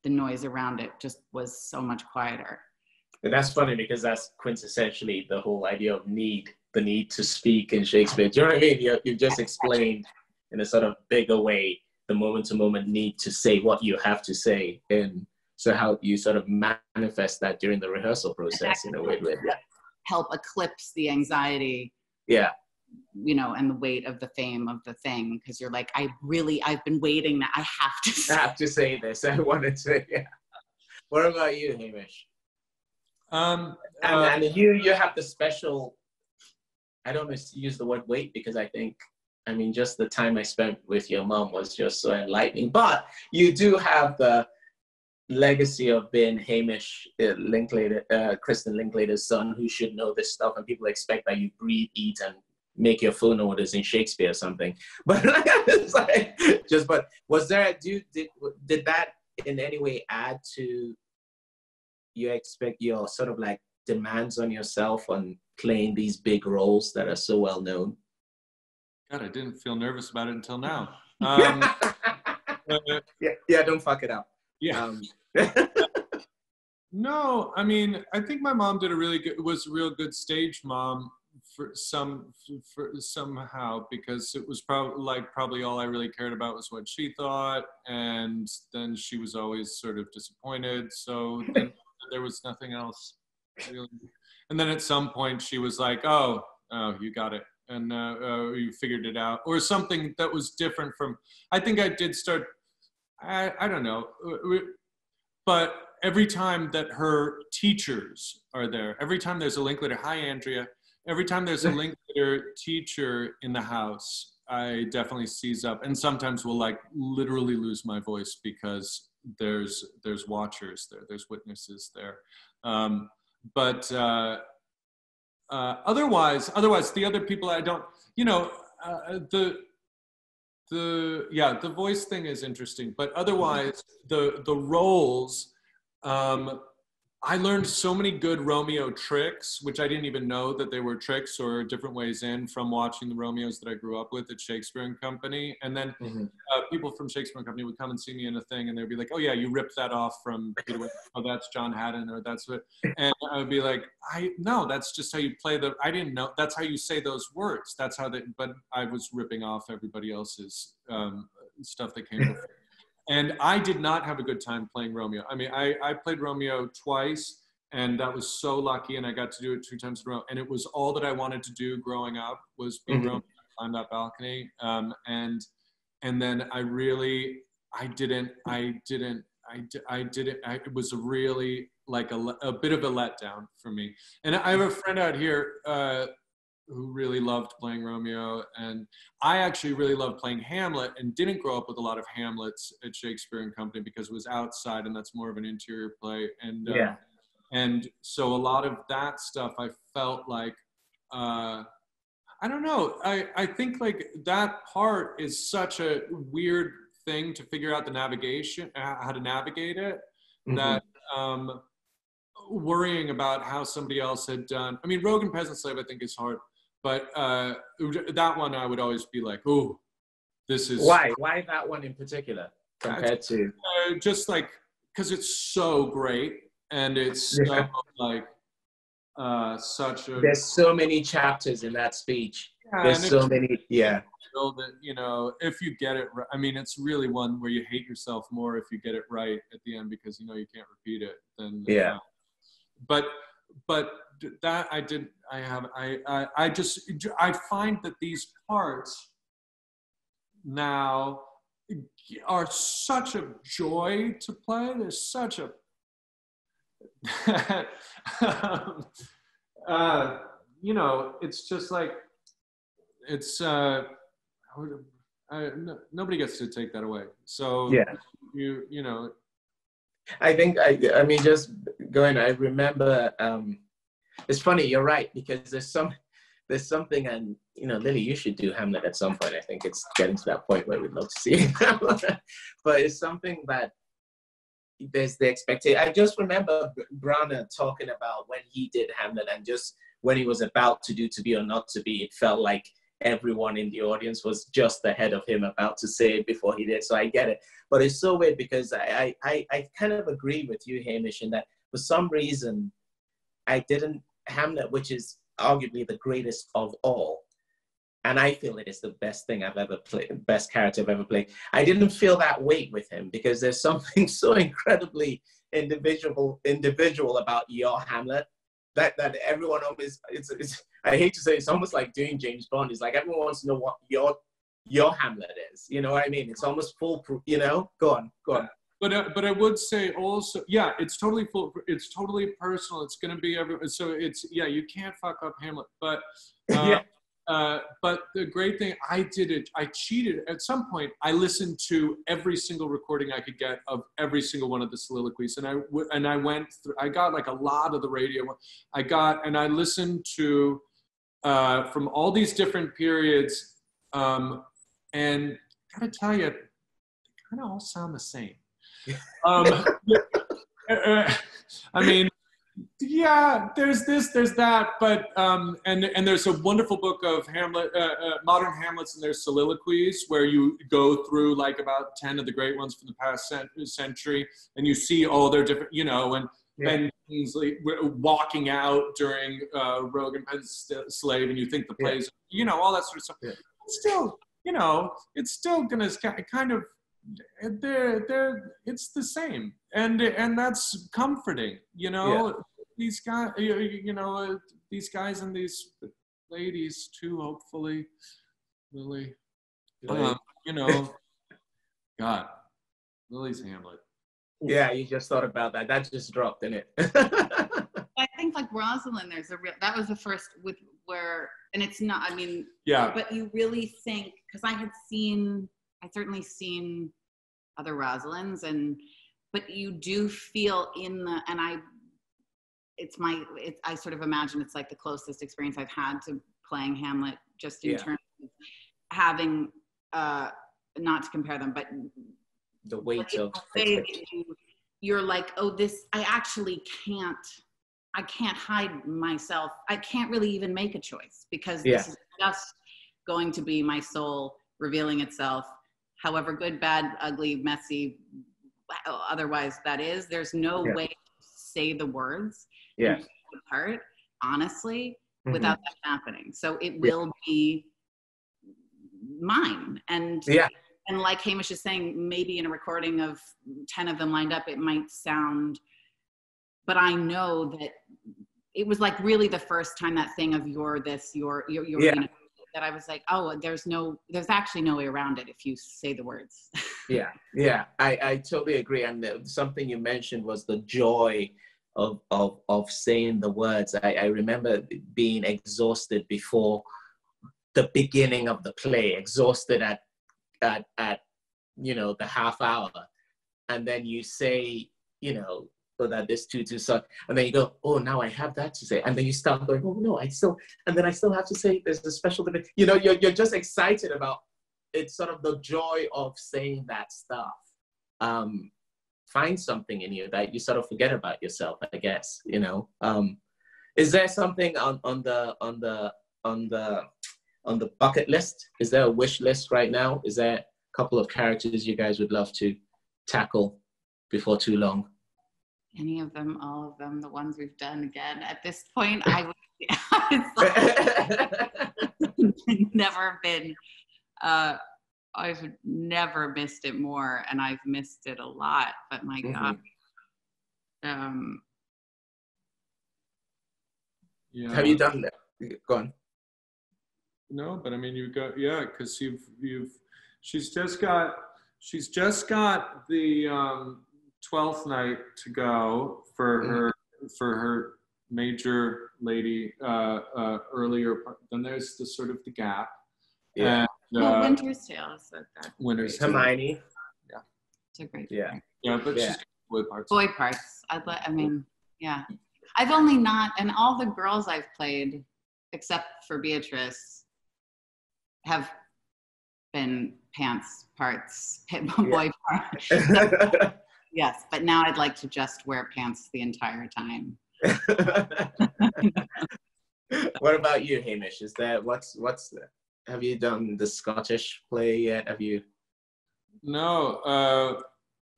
the noise around it just was so much quieter. And that's funny because that's quintessentially the whole idea of need, the need to speak in Shakespeare. Do you know what I mean? You, you just explained in a sort of bigger way the moment to moment need to say what you have to say. And so how you sort of manifest that during the rehearsal process in a way. Yeah. Help eclipse the anxiety. Yeah. You know, and the weight of the fame of the thing. Cause you're like, I really, I've been waiting that I have to say. I have to say this. I wanted to, yeah. What about you, Hamish? Um, and, uh, and you, you have the special, I don't use the word weight because I think I mean, just the time I spent with your mom was just so enlightening. But you do have the legacy of being Hamish uh, Linklater, uh, Kristin Linklater's son, who should know this stuff, and people expect that you breathe, eat, and make your phone orders in Shakespeare or something. But it's like, just but was there? Do did did that in any way add to you expect your sort of like demands on yourself on playing these big roles that are so well known? God, I didn't feel nervous about it until now. Um, uh, yeah, yeah, don't fuck it up. Yeah. Um, no, I mean, I think my mom did a really good, was a real good stage mom for some, for somehow, because it was probably like probably all I really cared about was what she thought. And then she was always sort of disappointed. So there was nothing else really. And then at some point she was like, oh, oh, you got it and uh, uh, you figured it out, or something that was different from. I think I did start. I, I don't know, but every time that her teachers are there, every time there's a Linklater, hi Andrea, every time there's a Linklater teacher in the house, I definitely seize up, and sometimes will like literally lose my voice because there's there's watchers there, there's witnesses there. Um, but uh, uh, otherwise, otherwise, the other people I don't, you know, uh, the the yeah, the voice thing is interesting, but otherwise, the the roles. Um, I learned so many good Romeo tricks, which I didn't even know that they were tricks or different ways in from watching the Romeos that I grew up with at Shakespeare and Company. And then mm-hmm. uh, people from Shakespeare and Company would come and see me in a thing, and they'd be like, "Oh yeah, you ripped that off from Peter. oh, that's John Haddon, or that's what." And I would be like, "I no, that's just how you play the. I didn't know. That's how you say those words. That's how they. But I was ripping off everybody else's um, stuff that came before." And I did not have a good time playing Romeo. I mean, I, I played Romeo twice, and that was so lucky, and I got to do it two times in a row. And it was all that I wanted to do growing up was be mm-hmm. Romeo, climb that balcony. Um, and and then I really, I didn't, I didn't, I, I didn't. I, it was really like a, a bit of a letdown for me. And I have a friend out here. Uh, who really loved playing Romeo. And I actually really loved playing Hamlet and didn't grow up with a lot of Hamlets at Shakespeare and Company because it was outside and that's more of an interior play. And uh, yeah. and so a lot of that stuff I felt like uh, I don't know. I, I think like that part is such a weird thing to figure out the navigation, uh, how to navigate it. Mm-hmm. That um, worrying about how somebody else had done. I mean, Rogue and Peasant Slave, I think is hard. But uh, that one, I would always be like, "Oh, this is why. Why that one in particular compared to uh, just like because it's so great and it's so like uh, such a. There's so many chapters in that speech. Yeah, There's so many. Yeah. It, you know, if you get it, right, I mean, it's really one where you hate yourself more if you get it right at the end because you know you can't repeat it. Then yeah. Uh, but but that I did I have I, I I just I find that these parts now are such a joy to play. There's such a um, uh, you know, it's just like it's uh, I, no, nobody gets to take that away. So yeah, you you know. I think I I mean just going. I remember um, it's funny. You're right because there's some there's something, and you know, Lily, you should do Hamlet at some point. I think it's getting to that point where we'd love to see it. but it's something that there's the expectation. I just remember Branagh talking about when he did Hamlet and just when he was about to do To Be or Not to Be, it felt like everyone in the audience was just ahead of him about to say it before he did. So I get it. But it's so weird because I, I, I kind of agree with you, Hamish, in that for some reason, I didn't Hamlet, which is arguably the greatest of all, and I feel it is the best thing I've ever played, best character I've ever played. I didn't feel that weight with him because there's something so incredibly individual individual about your Hamlet that that everyone always it's, it's I hate to say it's almost like doing James Bond. It's like everyone wants to know what your your Hamlet is. You know what I mean? It's almost foolproof. You know, go on, go on. But uh, but I would say also, yeah, it's totally full. It's totally personal. It's gonna be every. So it's yeah, you can't fuck up Hamlet. But uh, Yeah. uh, but the great thing, I did it. I cheated. At some point, I listened to every single recording I could get of every single one of the soliloquies, and I w- and I went through. I got like a lot of the radio. I got and I listened to uh, from all these different periods, um, and gotta tell you, they kind of all sound the same. Um, I mean, yeah, there's this, there's that, but um, and and there's a wonderful book of Hamlet, uh, uh, modern Hamlets and their soliloquies, where you go through like about ten of the great ones from the past cent- century, and you see all their different, you know, and Ben Kingsley walking out during uh, Rogue and Pen's St- Slave, and you think the Yeah. plays, you know, all that sort of stuff. Yeah. Still, you know, it's still gonna kind of they're they're it's the same. And and that's comforting you know? These guys you, you know uh, these guys and these ladies too hopefully. Lily. Um, you know god lily's hamlet. Yeah, you just thought about that. That just dropped in it. I think like Rosalind, there's a real that was the first with where and it's not I mean yeah. but you really think because I had seen I certainly seen other Rosalinds and but you do feel in the and I it's my it's I sort of imagine it's like the closest experience I've had to playing Hamlet just in Yeah. terms of having uh not to compare them but the weight of you, you're like oh this I actually can't I can't hide myself I can't really even make a choice because Yeah. this is just going to be my soul revealing itself however good bad ugly messy otherwise that is there's no Yeah. way to say the words yeah. and keep it apart honestly Mhm. without that happening so it will be mine and Yeah. and like hamish is saying maybe in a recording of 10 of them lined up it might sound but i know that it was like really the first time that thing of you're this you're you're, you're Yeah. you know, that i was like oh there's no there's actually no way around it if you say the words Yeah, yeah, I, I totally agree. And the- something you mentioned was the joy of of of saying the words. I, I remember being exhausted before the beginning of the play, exhausted at at at you know the half hour, and then you say you know so that this tutu so and then you go oh now I have that to say and then you start going oh no I still and then I still have to say there's a special you know you're you're just excited about it's sort of the joy of saying that stuff. Um, find something in you that you sort of forget about yourself, I guess. You know, um, is there something on, on the on the on the on the bucket list? Is there a wish list right now? Is there a couple of characters you guys would love to tackle before too long? Any of them all of them the ones we've done again at this point i would it's like never been uh i've never missed it more and i've missed it a lot but my Mhm. god um yeah Have you done that? Go on. No, but I mean, you've got yeah, because you've you've she's just got she's just got the um, twelfth night to go for Mhm. her for her major lady uh, uh, earlier. Then there's the sort of the gap. Yeah. And, well, uh, winter's tale is that that Winter's Tale. Hermione. it's a great Yeah. Yeah, but Yeah. she's boy parts. boy parts i'd let i mean yeah i've only not and all the girls i've played except for beatrice have been pants parts boy parts yes but now i'd like to just wear pants the entire time what about you, Hamish? Is there what's what's the, have you done the Scottish play yet? Have you? No, uh,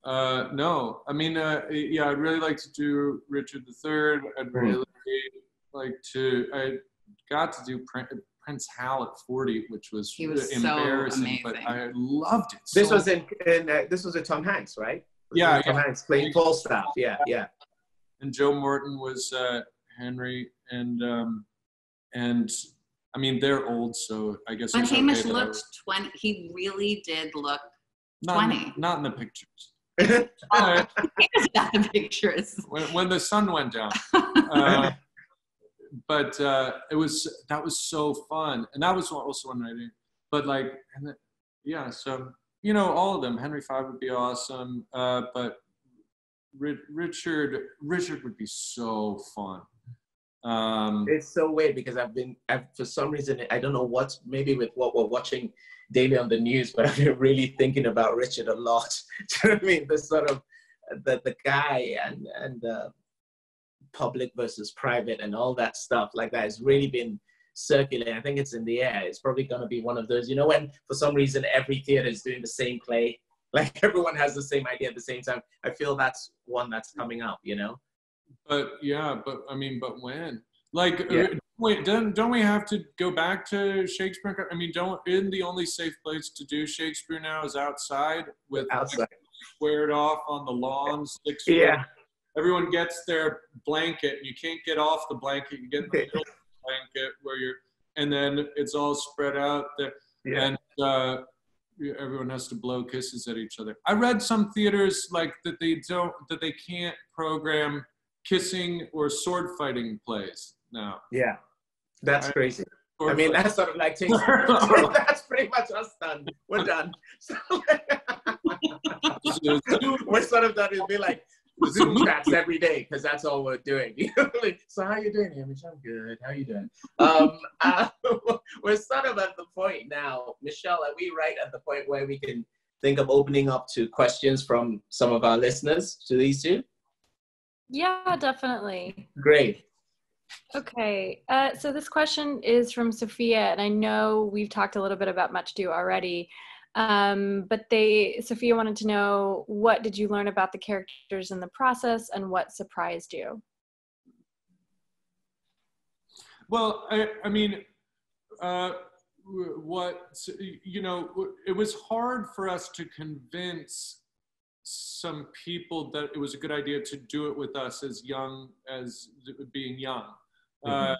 Uh, no, I mean, uh, yeah, I'd really like to do Richard III. I'd Hmm. really like to. I got to do Prin- Prince Hal at 40, which was, He was so embarrassing, but. I loved it. This so was in, in uh, this was a Tom Hanks, right? Yeah, Tom Hanks playing Falstaff. Yeah, yeah. and Joe Morton was uh, Henry, and um, and I mean they're old, so I guess. But it's okay Hamish looked was- 20. He really did look not, 20. Not in the pictures. Uh, not the pictures. when, when the sun went down. Uh, but uh, it was that was so fun, and that was also one writing. But like, and the, yeah, so you know, all of them. Henry V would be awesome, uh, but Ri- Richard Richard would be so fun. Um, It's so weird because I've been, I've, for some reason, I don't know what's maybe with what we're watching daily on the news, but I've been really thinking about Richard a lot. Do you know what I mean? The sort of the the guy and and uh, public versus private and all that stuff like that has really been circulating. I think it's in the air. It's probably going to be one of those. You know, when for some reason every theater is doing the same play, like everyone has the same idea at the same time. I feel that's one that's coming up. You know. but yeah, but I mean, but when? Like, uh, Yeah. wait, don't don't we have to go back to Shakespeare? I mean, don't isn't the only safe place to do Shakespeare now is outside with Outside. squared off on the lawn, six Yeah. everyone gets their blanket and you can't get off the blanket you get in the middle blanket where you're and then it's all spread out there Yeah. and uh, everyone has to blow kisses at each other i read some theaters like that they don't that they can't program kissing or sword fighting plays now Yeah. That's I- crazy. I mean, that's sort of like takes, that's pretty much us done. We're done. So, we're sort of done. It'll be like Zoom chats every day because that's all we're doing. So how you doing, Hamish? I'm good. How you doing? Um, uh, we're sort of at the point now, Michelle. Are we right at the point where we can think of opening up to questions from some of our listeners to these two? Yeah, definitely. Great. Okay, uh, so this question is from Sophia, and I know we've talked a little bit about Much Do already, um, but they Sophia wanted to know what did you learn about the characters in the process, and what surprised you? Well, I, I mean, uh, what, you know, it was hard for us to convince some people that it was a good idea to do it with us as young as being young. Uh,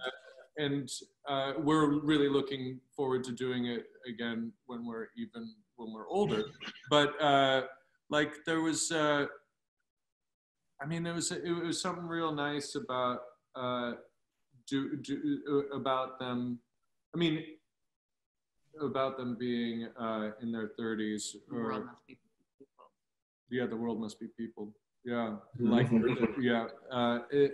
and uh, we're really looking forward to doing it again when we're even when we're older. But uh, like there was, uh, I mean, there was it was something real nice about uh, do, do uh, about them. I mean, about them being uh, in their 30s The world or must be people. yeah, the world must be people. Yeah, like yeah. Uh, it,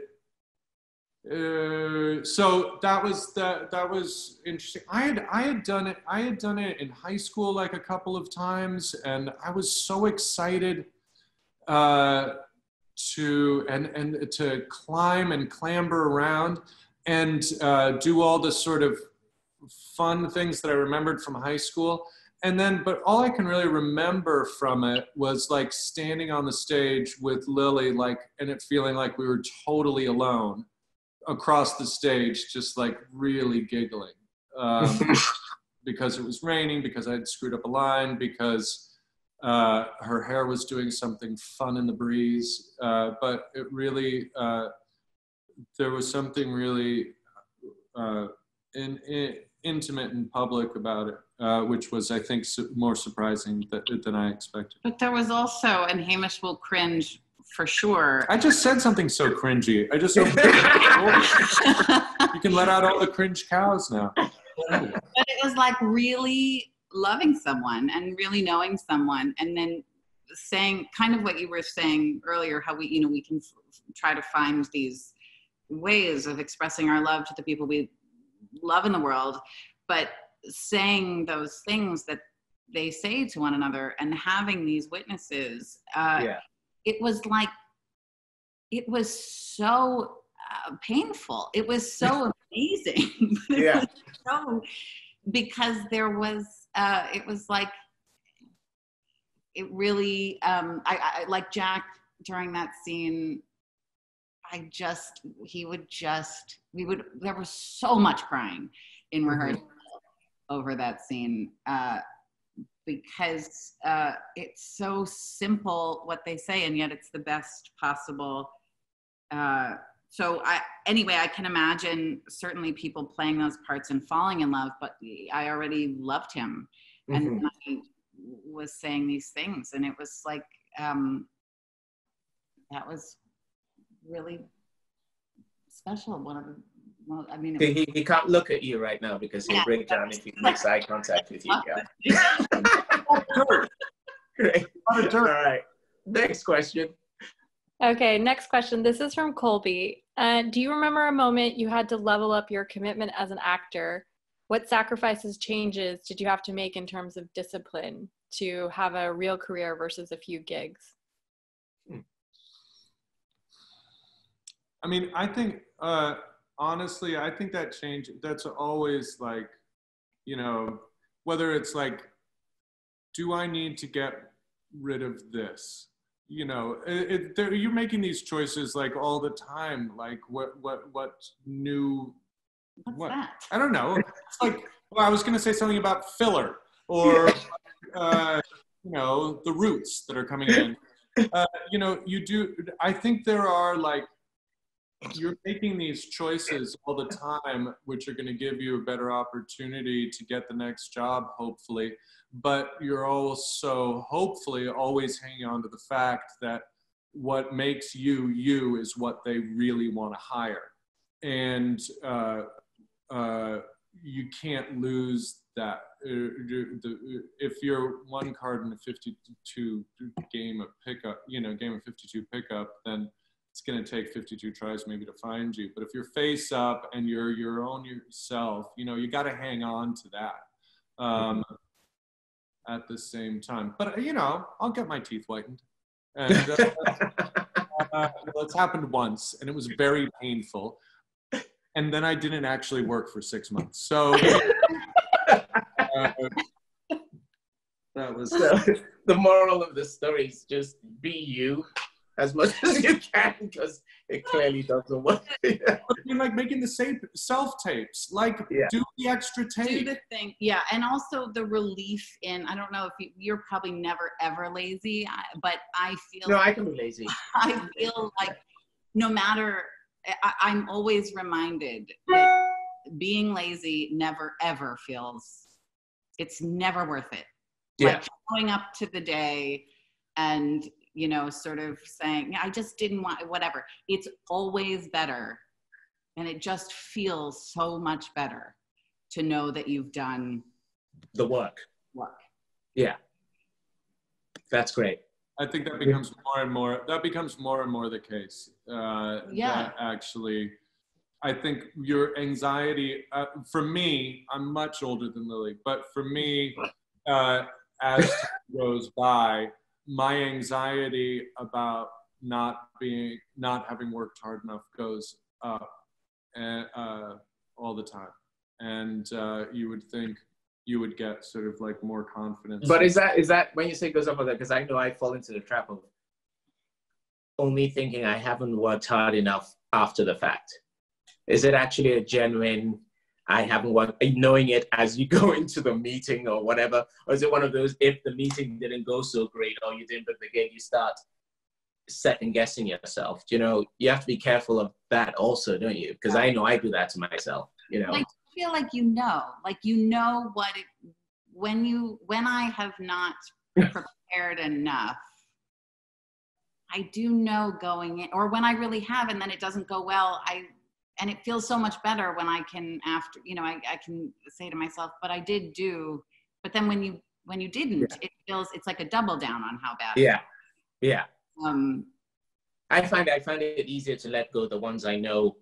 uh, so that was that that was interesting. I had I had done it. I had done it in high school like a couple of times, and I was so excited uh, to and and to climb and clamber around and uh, do all the sort of fun things that I remembered from high school and then but all i can really remember from it was like standing on the stage with lily like and it feeling like we were totally alone across the stage just like really giggling um, because it was raining because i had screwed up a line because uh, her hair was doing something fun in the breeze uh, but it really uh, there was something really uh, in, in, intimate and public about it, uh, which was, I think, su- more surprising th- than I expected. But there was also, and Hamish will cringe for sure. I just said something so cringy. I just you can let out all the cringe cows now. but it was like really loving someone and really knowing someone and then saying kind of what you were saying earlier how we you know we can f- try to find these ways of expressing our love to the people we love in the world but saying those things that they say to one another and having these witnesses uh, Yeah. It was like it was so uh, painful it was so amazing Yeah. so because there was uh it was like it really, um, I, I like Jack during that scene. I just, he would just, we would, there was so much crying in Mhm. rehearsal over that scene uh, because uh, it's so simple what they say, and yet it's the best possible. Uh, so I, anyway, I can imagine certainly people playing those parts and falling in love, but I already loved him, and Mhm. then I was saying these things, and it was like um, that was really special. One of the, well, I mean, He, he can't look at you right now because he'll Yeah. break down if he makes eye contact with you. Yeah. Dirt. Great. Lot of All dirt. Next question. Okay, next question. This is from Colby. Uh, do you remember a moment you had to level up your commitment as an actor? What sacrifices, changes did you have to make in terms of discipline to have a real career versus a few gigs? I mean, I think uh, honestly, I think that change. That's always like, you know, whether it's like, do I need to get rid of this? You know, it, it, there, you're making these choices like all the time. Like, what, what, what new? what's what? that? I don't know. It's like, well, I was going to say something about filler or, uh, you know, the roots that are coming in. Uh, you know, you do. I think there are like you're making these choices all the time, which are going to give you a better opportunity to get the next job, hopefully. But you're also hopefully always hanging on to the fact that what makes you you is what they really want to hire, and uh, uh, you can't lose that. Uh, if you're one card in a 52 game of pickup, you know, game of 52 pickup, then it's going to take 52 tries maybe to find you. But if you're face up and you're your own yourself, you know, you got to hang on to that um, at the same time. But, you know, I'll get my teeth whitened. And uh, uh, well, it's happened once and it was very painful. And then I didn't actually work for six months. So uh, that was. So the moral of the story is just be you as much as you can because it clearly doesn't work. I mean, like making the same self tapes, like Yeah. do the extra do tape. the thing yeah and also the relief in i don't know if you, you're probably never ever lazy but i feel no, I can be lazy. i feel like no matter I, i'm always reminded that being lazy never ever feels it's never worth it Yeah. like showing up to the day and you know sort of saying i just didn't want whatever it's always better and it just feels so much better to know that you've done The work. work Yeah. That's great. I think that becomes more and more. That becomes more and more the case. Uh, Yeah. that actually, I think your anxiety. Uh, for me, I'm much older than Lily, but for me, uh, as time goes by, my anxiety about not being, not having worked hard enough goes up, and, uh, all the time. And uh, you would think you would get sort of like more confidence. But is that is that when you say goes up with that? Because I know I fall into the trap of only thinking I haven't worked hard enough after the fact. Is it actually a genuine I haven't worked knowing it as you go into the meeting or whatever? Or is it one of those if the meeting didn't go so great or you didn't book the gig, you start second guessing yourself? You know, you have to be careful of that also, don't you? Because I know I do that to myself, you know. like I feel like you know like you know what it when you when i have not prepared enough i do know going in or when i really have and then it doesn't go well i and it feels so much better when i can after you know i, I can say to myself but i did do but then when you when you didn't it feels it's like a double down on how bad yeah. Yeah. um I find I find it easier to let go the ones I know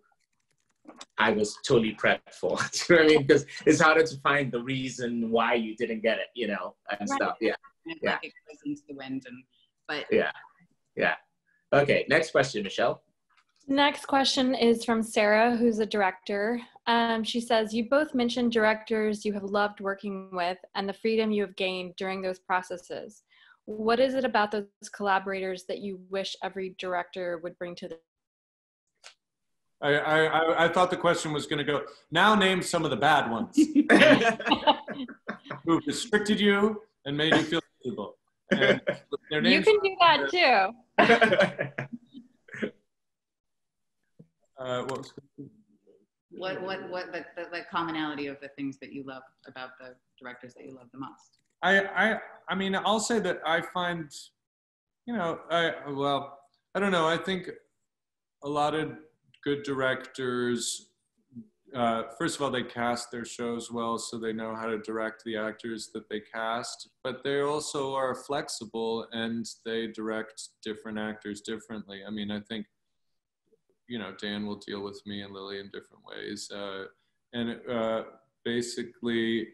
I was totally prepped for. You know what I mean? Because it's harder to find the reason why you didn't get it, you know, and Right. stuff. Yeah. Yeah. like it goes into the wind and but yeah. Yeah. Okay. Next question, Michelle. Next question is from Sarah, who's a director. Um, she says, You both mentioned directors you have loved working with and the freedom you have gained during those processes. what is it about those collaborators that you wish every director would bring to the I, I, I thought the question was going to go, now name some of the bad ones who restricted you and made you feel comfortable. And their you can do that too uh, what was, What what what the, the, the commonality of the things that you love about the directors that you love the most? I, I, I mean, I'll say that I find, you know, I, well, I don't know. I think a lot of good directors, uh, first of all, they cast their shows well, so they know how to direct the actors that they cast, but they also are flexible and they direct different actors differently. I mean, I think, you know, Dan will deal with me and Lily in different ways. Uh, and uh, basically,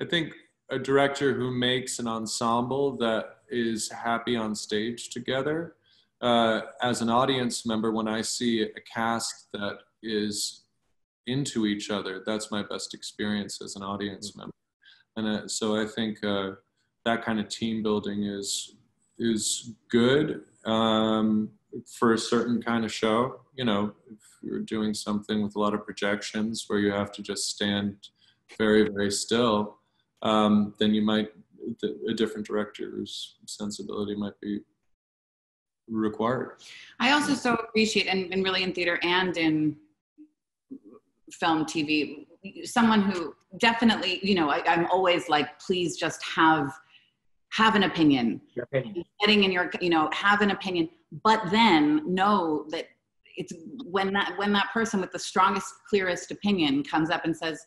I think a director who makes an ensemble that is happy on stage together. Uh, as an audience member, when I see a cast that is into each other, that's my best experience as an audience member. And uh, so I think uh, that kind of team building is is good um, for a certain kind of show. You know, if you're doing something with a lot of projections where you have to just stand very, very still, um, then you might a different director's sensibility might be required. I also so appreciate, and, and really in theater and in film, TV, someone who definitely, you know, I, I'm always like, please just have have an opinion. Your opinion. Getting in your, you know, have an opinion, but then know that it's when that when that person with the strongest, clearest opinion comes up and says,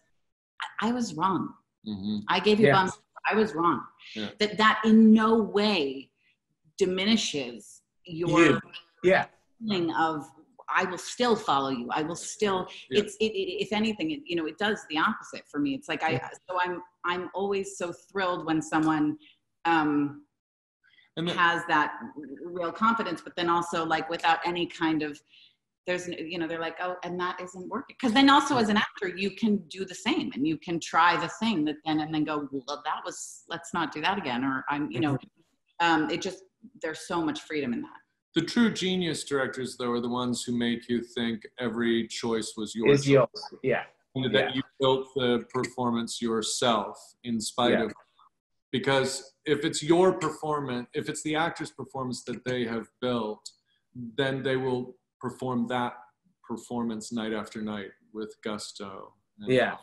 "I, I was wrong. hmm I gave you Yes. bums. I was wrong." Yeah. That that in no way diminishes your You. Yeah. feeling of I will still follow you. I will still. Yeah. It's it, it, if anything, it, you know, it does the opposite for me. It's like I. So I'm I'm always so thrilled when someone um, And the- has that real confidence, but then also like without any kind of. There's, you know, they're like, oh, and that isn't working. Because then also as an actor, you can do the same, and you can try the thing that then, and then go, well, that was, let's not do that again, or I'm, you know, um, it just, there's so much freedom in that. the true genius directors, though, are the ones who make you think every choice was yours. Is yours. Yeah. and that Yeah. you built the performance yourself in spite Yeah. of because if it's your performance if it's the actor's performance that they have built then they will perform that performance night after night with gusto and, Yeah.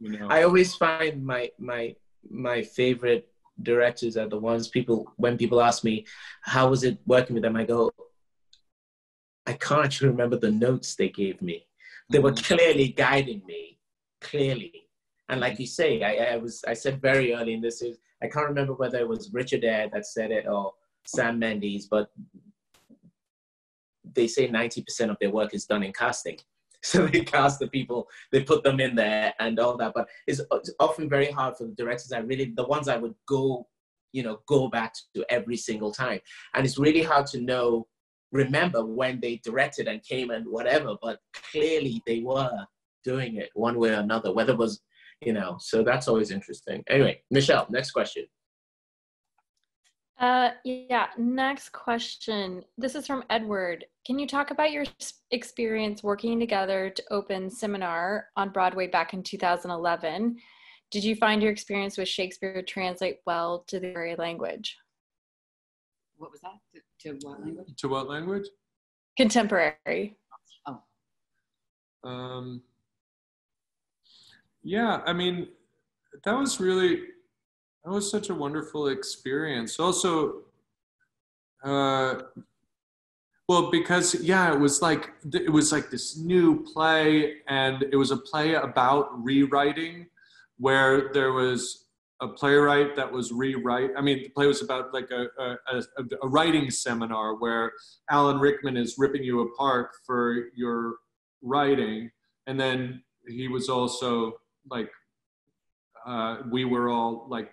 you know? I always find my my my favorite directors are the ones people when people ask me how was it working with them? I go I can't actually remember the notes they gave me. They were mm. clearly guiding me clearly and like mm-hmm. you say I, I was I said very early in this is I can't remember whether it was Richard Eyre that said it or Sam Mendes but they say 90% of their work is done in casting. So they cast the people they put them in there and all that but it's, it's often very hard for the directors. I really the ones i would go you know go back to every single time. And it's really hard to know remember when they directed and came and whatever but clearly they were doing it one way or another whether it was you know so that's always interesting anyway michelle next question Uh, yeah, next question. This is from Edward. Can you talk about your experience working together to open Seminar on Broadway back in 2011? Did you find your experience with Shakespeare translate well to the area language? What was that? To, to what language? to what language Contemporary. Oh, um, yeah i mean that was really that was such a wonderful experience. Also uh, well because yeah it was like it was like this new play and it was a play about rewriting where there was a playwright that was rewrite i mean the play was about like a, a, a, a writing seminar where alan rickman is ripping you apart for your writing and then he was also like uh, we were all like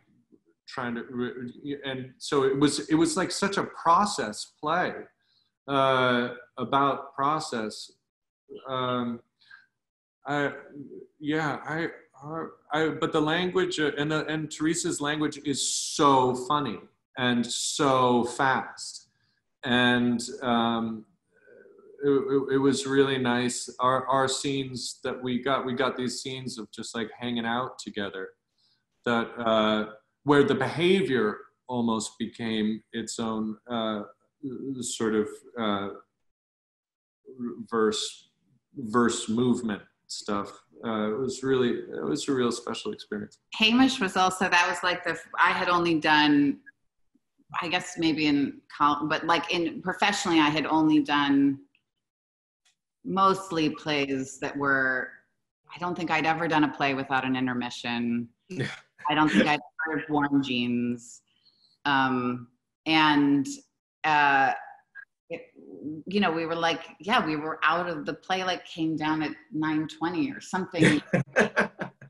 trying to re- and so it was it was like such a process play uh, about process um, I, yeah I, I but the language uh, and the, and Theresa's language is so funny and so fast. And um, it, it, was really nice. Our, our scenes that we got, we got these scenes of just like hanging out together that uh, where the behavior almost became its own uh, sort of uh, verse verse movement stuff. Uh, it was really it was a real special experience. Hamish was also that was like the I had only done I guess maybe in but like in professionally I had only done mostly plays that were I don't think I'd ever done a play without an intermission. I don't think I'd ever worn jeans. Um, and uh, it, you know, we were like, yeah, we were out of the play, like came down at 920 or something.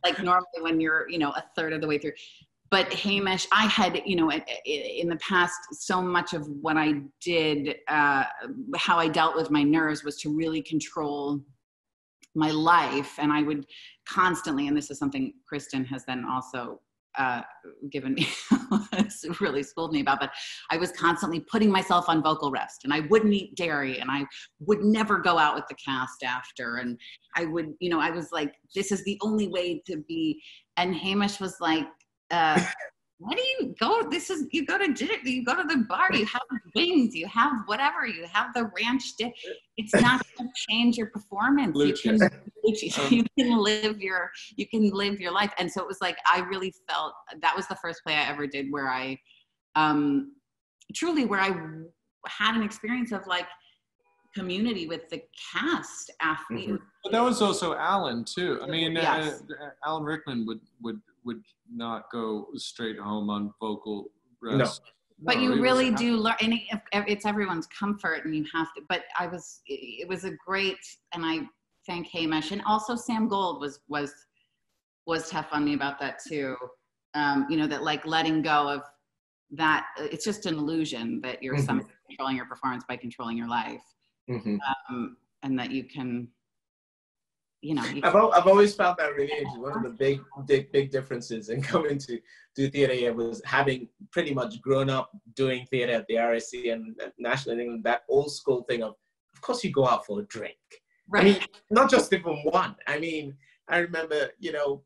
like normally when you're, you know, a third of the way through. But Hamish, I had, you know, in the past, so much of what I did, uh, how I dealt with my nerves was to really control my life. And I would constantly, and this is something Kristin has then also uh, given me really schooled me about but i was constantly putting myself on vocal rest. And i wouldn't eat dairy and i would never go out with the cast after. And i would you know i was like this is the only way to be. And hamish was like uh, what do you go this is you go to you go to the bar you have wings you have whatever you have the ranch dip. It's not going to change your performance. You can, you can live your you can live your life. And so it was like i really felt that was the first play i ever did where i um truly where i had an experience of like community with the cast after. Mm-hmm. but that was also alan too. I mean yes. uh, alan rickman would would would not go straight home on vocal rest. No. But you really do learn, and it's everyone's comfort, and you have to. But I was, it was a great, and I thank Hamish, and also Sam Gold was was was tough on me about that too. Um, you know that like letting go of that. It's just an illusion that you're mm-hmm. somehow controlling your performance by controlling your life, mm-hmm. um, and that you can you know. You I've, I've always found that really interesting. One of the big, big, big differences in coming to do theater here was having pretty much grown up doing theater at the RSC and National England, that old school thing of, of course, you go out for a drink. Right. I mean, not just even one. I mean, I remember, you know,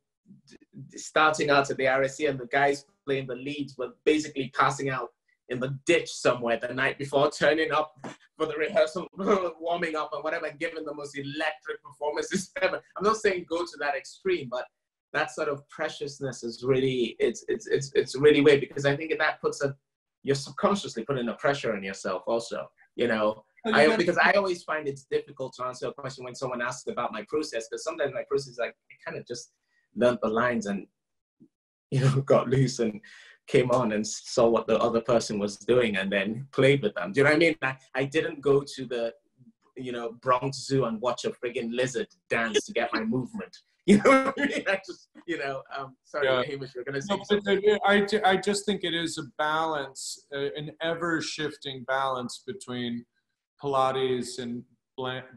starting out at the RSC and the guys playing the leads were basically passing out in the ditch somewhere the night before, turning up for the rehearsal, warming up and whatever, giving the most electric performances ever. I'm not saying go to that extreme, but that sort of preciousness is really it's it's it's it's really weird because I think that puts a you're subconsciously putting a pressure on yourself also, you know. I, because I always find it's difficult to answer a question when someone asks about my process because sometimes my process is like I kind of just learned the lines and you know got loose and came on and saw what the other person was doing and then played with them. Do you know what I mean? I, I didn't go to the, you know, Bronx Zoo and watch a friggin' lizard dance to get my movement. You know what I mean? I just, you know, um, sorry, yeah. Hamish, you're going to say no, something. I, I just think it is a balance, uh, an ever shifting balance between Pilates and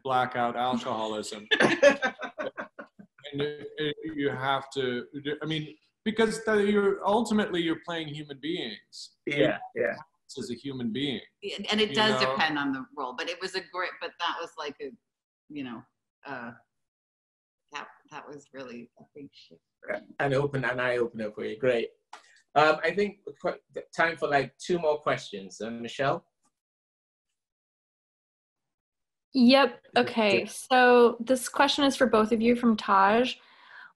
blackout alcoholism. and you, you have to, I mean, because you're ultimately you're playing human beings. Yeah, yeah. As a human being, and it does know? depend on the role. But it was a great. But that was like a, you know, uh, that that was really a big shift. An open an eye opener for you. Great. Um, I think time for like two more questions. Uh, Michelle. Yep. Okay. So this question is for both of you from Taj.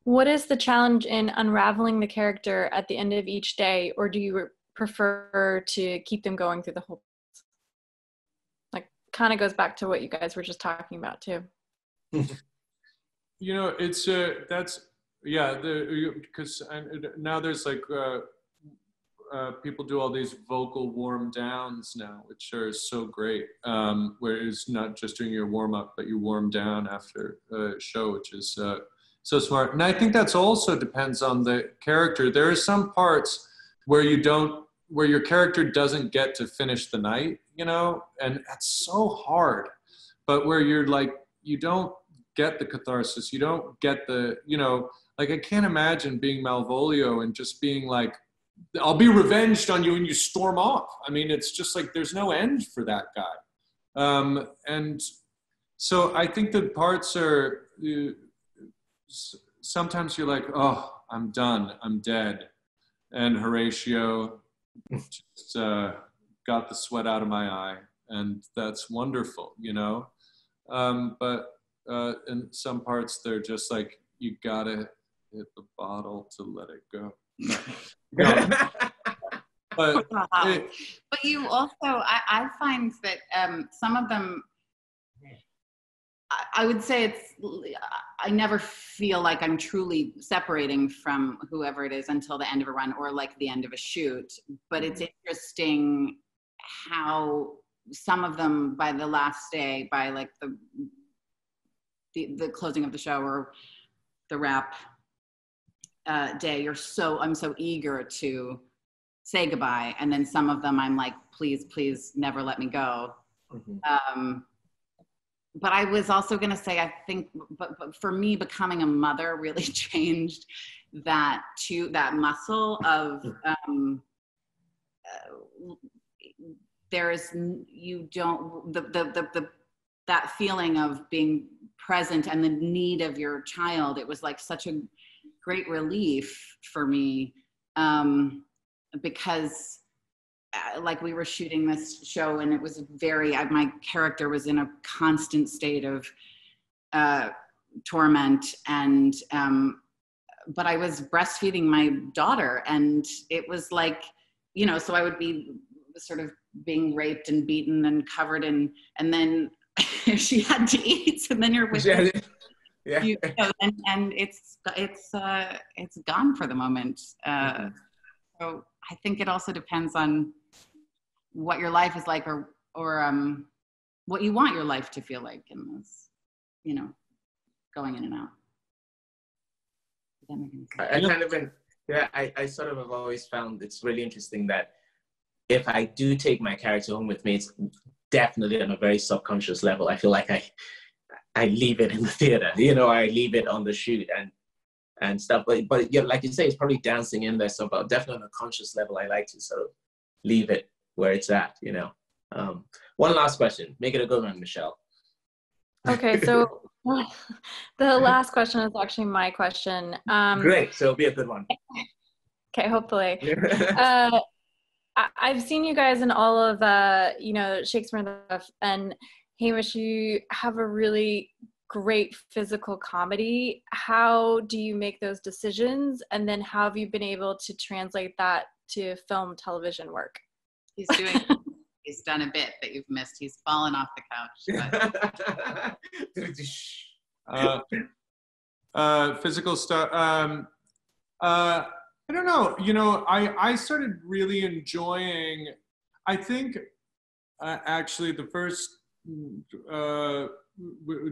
What is the challenge in unraveling the character at the end of each day, or do you prefer to keep them going through the whole? Like, kind of goes back to what you guys were just talking about too. you know, it's uh, that's yeah, the because now there's like uh, uh, people do all these vocal warm downs now, which are so great. Um, where it's not just doing your warm up, but you warm down after a show, which is uh, so smart. And I think that's also depends on the character. There are some parts where you don't, where your character doesn't get to finish the night, you know, and that's so hard. But where you're like, you don't get the catharsis, you don't get the, you know, like I can't imagine being Malvolio and just being like I'll be revenged on you, and you storm off. I mean, it's just like there's no end for that guy. Um, and so I think the parts are uh, sometimes you're like, oh, I'm done, I'm dead, and Horatio just uh, got the sweat out of my eye, and that's wonderful, you know. Um, but uh, in some parts, they're just like you gotta hit the bottle to let it go. but it, but you also I, I find that um, some of them I, would say it's I never feel like I'm truly separating from whoever it is until the end of a run or like the end of a shoot. But it's mm-hmm. interesting how some of them by the last day, by like the the, the closing of the show or the wrap uh, day, you're so I'm so eager to say goodbye, and then some of them I'm like, please, please, never let me go. Mm-hmm. Um, but I was also going to say, I think, but, but for me, becoming a mother really changed that to that muscle of um, uh, there is you don't the, the the the that feeling of being present and the need of your child. It was like such a great relief for me um, because like we were shooting this show and it was very I, my character was in a constant state of uh, torment and um, but i was breastfeeding my daughter and it was like you know so i would be sort of being raped and beaten and covered in and then she had to eat and then you're with yeah, yeah. You, you know, and, and it's it's uh it's gone for the moment uh mm-hmm. so i think it also depends on what your life is like or or um what you want your life to feel like in this you know going in and out. I, kind of been yeah I, I sort of have always found it's really interesting that if I do take my character home with me it's definitely on a very subconscious level. I feel like I I leave it in the theater you know I leave it on the shoot and and stuff but but yeah like you say it's probably dancing in there so but definitely on a conscious level I like to sort of leave it where it's at, you know. Um, one last question. Make it a good one, Michelle. Okay, so the last question is actually my question. Um, Great, so it'll be a good one. Okay, hopefully. uh, I, have seen you guys in all of uh, you know Shakespeare and Hamish, you have a really great physical comedy. How do you make those decisions, and then how have you been able to translate that to film television work? He's doing. he's done a bit that you've missed. He's fallen off the couch. uh, uh, physical stuff. Um, uh, I don't know. You know, I I started really enjoying. I think uh, actually the first uh,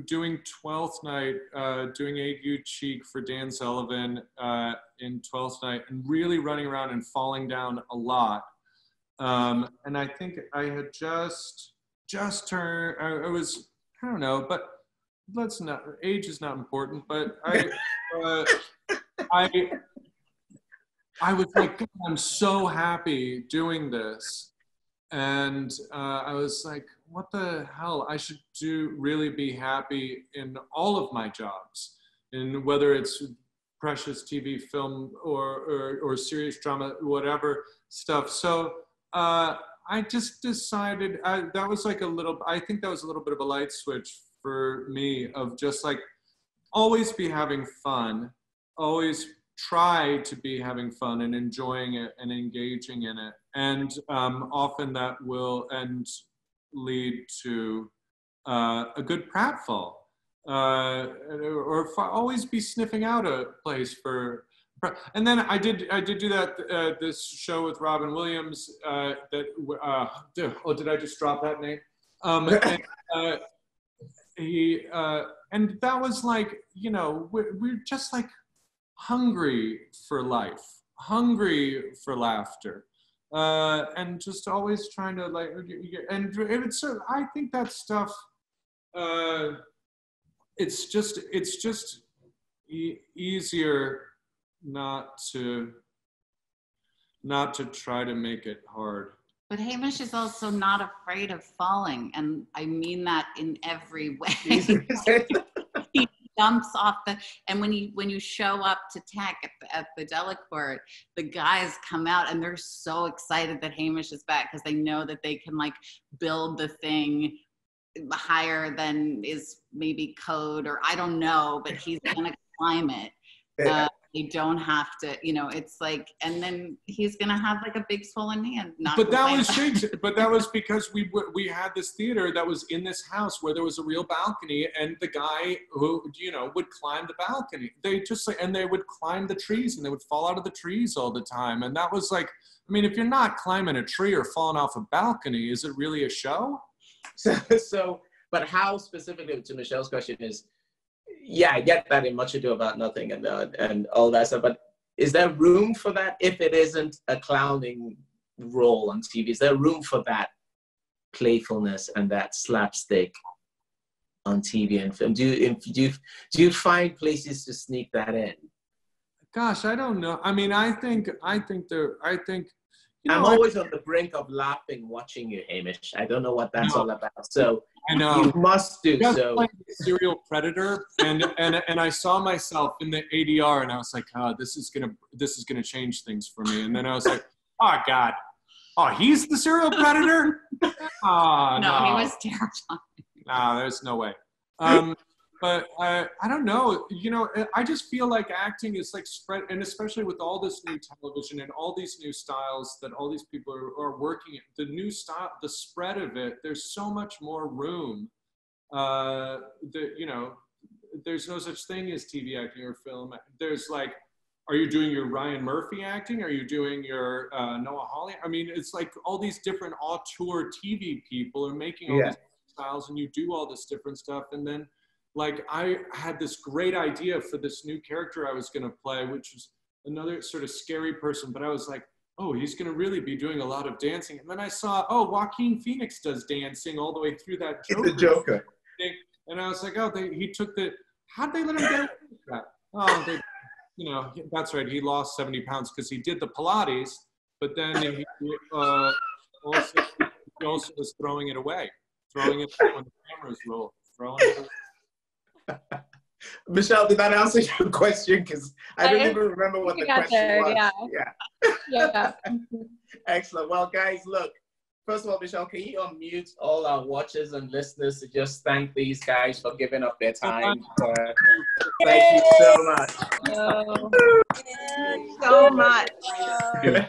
doing 12th night, uh, doing Aguecheek for Dan Sullivan uh, in 12th night, and really running around and falling down a lot. Um, and I think I had just just turned. I, I, was I don't know, but let's not. Age is not important, but I uh, I I was like, I'm so happy doing this, and uh, I was like, what the hell? I should do really be happy in all of my jobs, and whether it's precious TV, film, or, or, or serious drama, whatever stuff. So uh, I just decided I, that was like a little. I think that was a little bit of a light switch for me of just like always be having fun, always try to be having fun and enjoying it and engaging in it, and um, often that will and lead to uh, a good pratfall. Uh, or, or always be sniffing out a place for and then I did I did do that uh, this show with Robin Williams uh, that uh, oh did I just drop that name um, and, uh, he uh, and that was like you know we're, we're just like hungry for life hungry for laughter uh, and just always trying to like and it's I think that stuff it's just it's just e- easier not to not to try to make it hard. But Hamish is also not afraid of falling, and I mean that in every way. Jumps off the and when you when you show up to tech at the, at the Delacorte, the guys come out and they're so excited that Hamish is back because they know that they can like build the thing higher than is maybe code or I don't know, but he's gonna climb it. Uh, they don't have to, you know, it's like, and then he's gonna have like a big swollen hand. Not But that was. But that was because we we had this theater that was in this house where there was a real balcony, and the guy who you know would climb the balcony. They just like, and they would climb the trees, and they would fall out of the trees all the time. And that was like, I mean, if you're not climbing a tree or falling off a balcony, is it really a show? So, so, but how specifically to Michelle's question is, yeah, I get that in Much Ado About Nothing and uh, and all that stuff. But is there room for that if it isn't a clowning role on TV? Is there room for that playfulness and that slapstick on TV and film? Do you do you, do you find places to sneak that in? Gosh, I don't know. I mean, I think I think there. I think. You know, I'm always on the brink of laughing watching you, Hamish. I don't know what that's No. all about. So I know. you must do just so. like a serial predator and and and I saw myself in the ADR and I was like, oh, this is gonna this is gonna change things for me. And then I was like, oh God, oh he's the serial predator. Oh, no, no, he was terrifying. no, there's no way. Um, but I I don't know. You know, I just feel like acting is like spread, and especially with all this new television and all these new styles that all these people are, are working. The new style, the spread of it. There's so much more room. Uh, the you know, there's no such thing as TV acting or film. There's like, are you doing your Ryan Murphy acting? Are you doing your uh, Noah Hawley? I mean, it's like all these different auteur TV people are making all Yeah. these styles, and you do all this different stuff, and then like I had this great idea for this new character I was going to play, which was another sort of scary person, but I was like, oh, he's going to really be doing a lot of dancing. And then I saw, oh, Joaquin Phoenix does dancing all the way through that Joker. the Joker. thing. And I was like, oh, they, he took the, how'd they let him get that? Oh, they, you know, that's right. He lost 70 pounds because he did the Pilates, but then he uh, also, he also was throwing it away, throwing it when the cameras roll, throwing it away. Michelle, did that answer your question? Because I don't I- even remember what the question there, was. yeah. yeah. Yeah. Excellent. Well, guys, look. First of all, Michelle, can you unmute all our watchers and listeners to just thank these guys for giving up their time? Uh, thank you so much. So, so much. Good.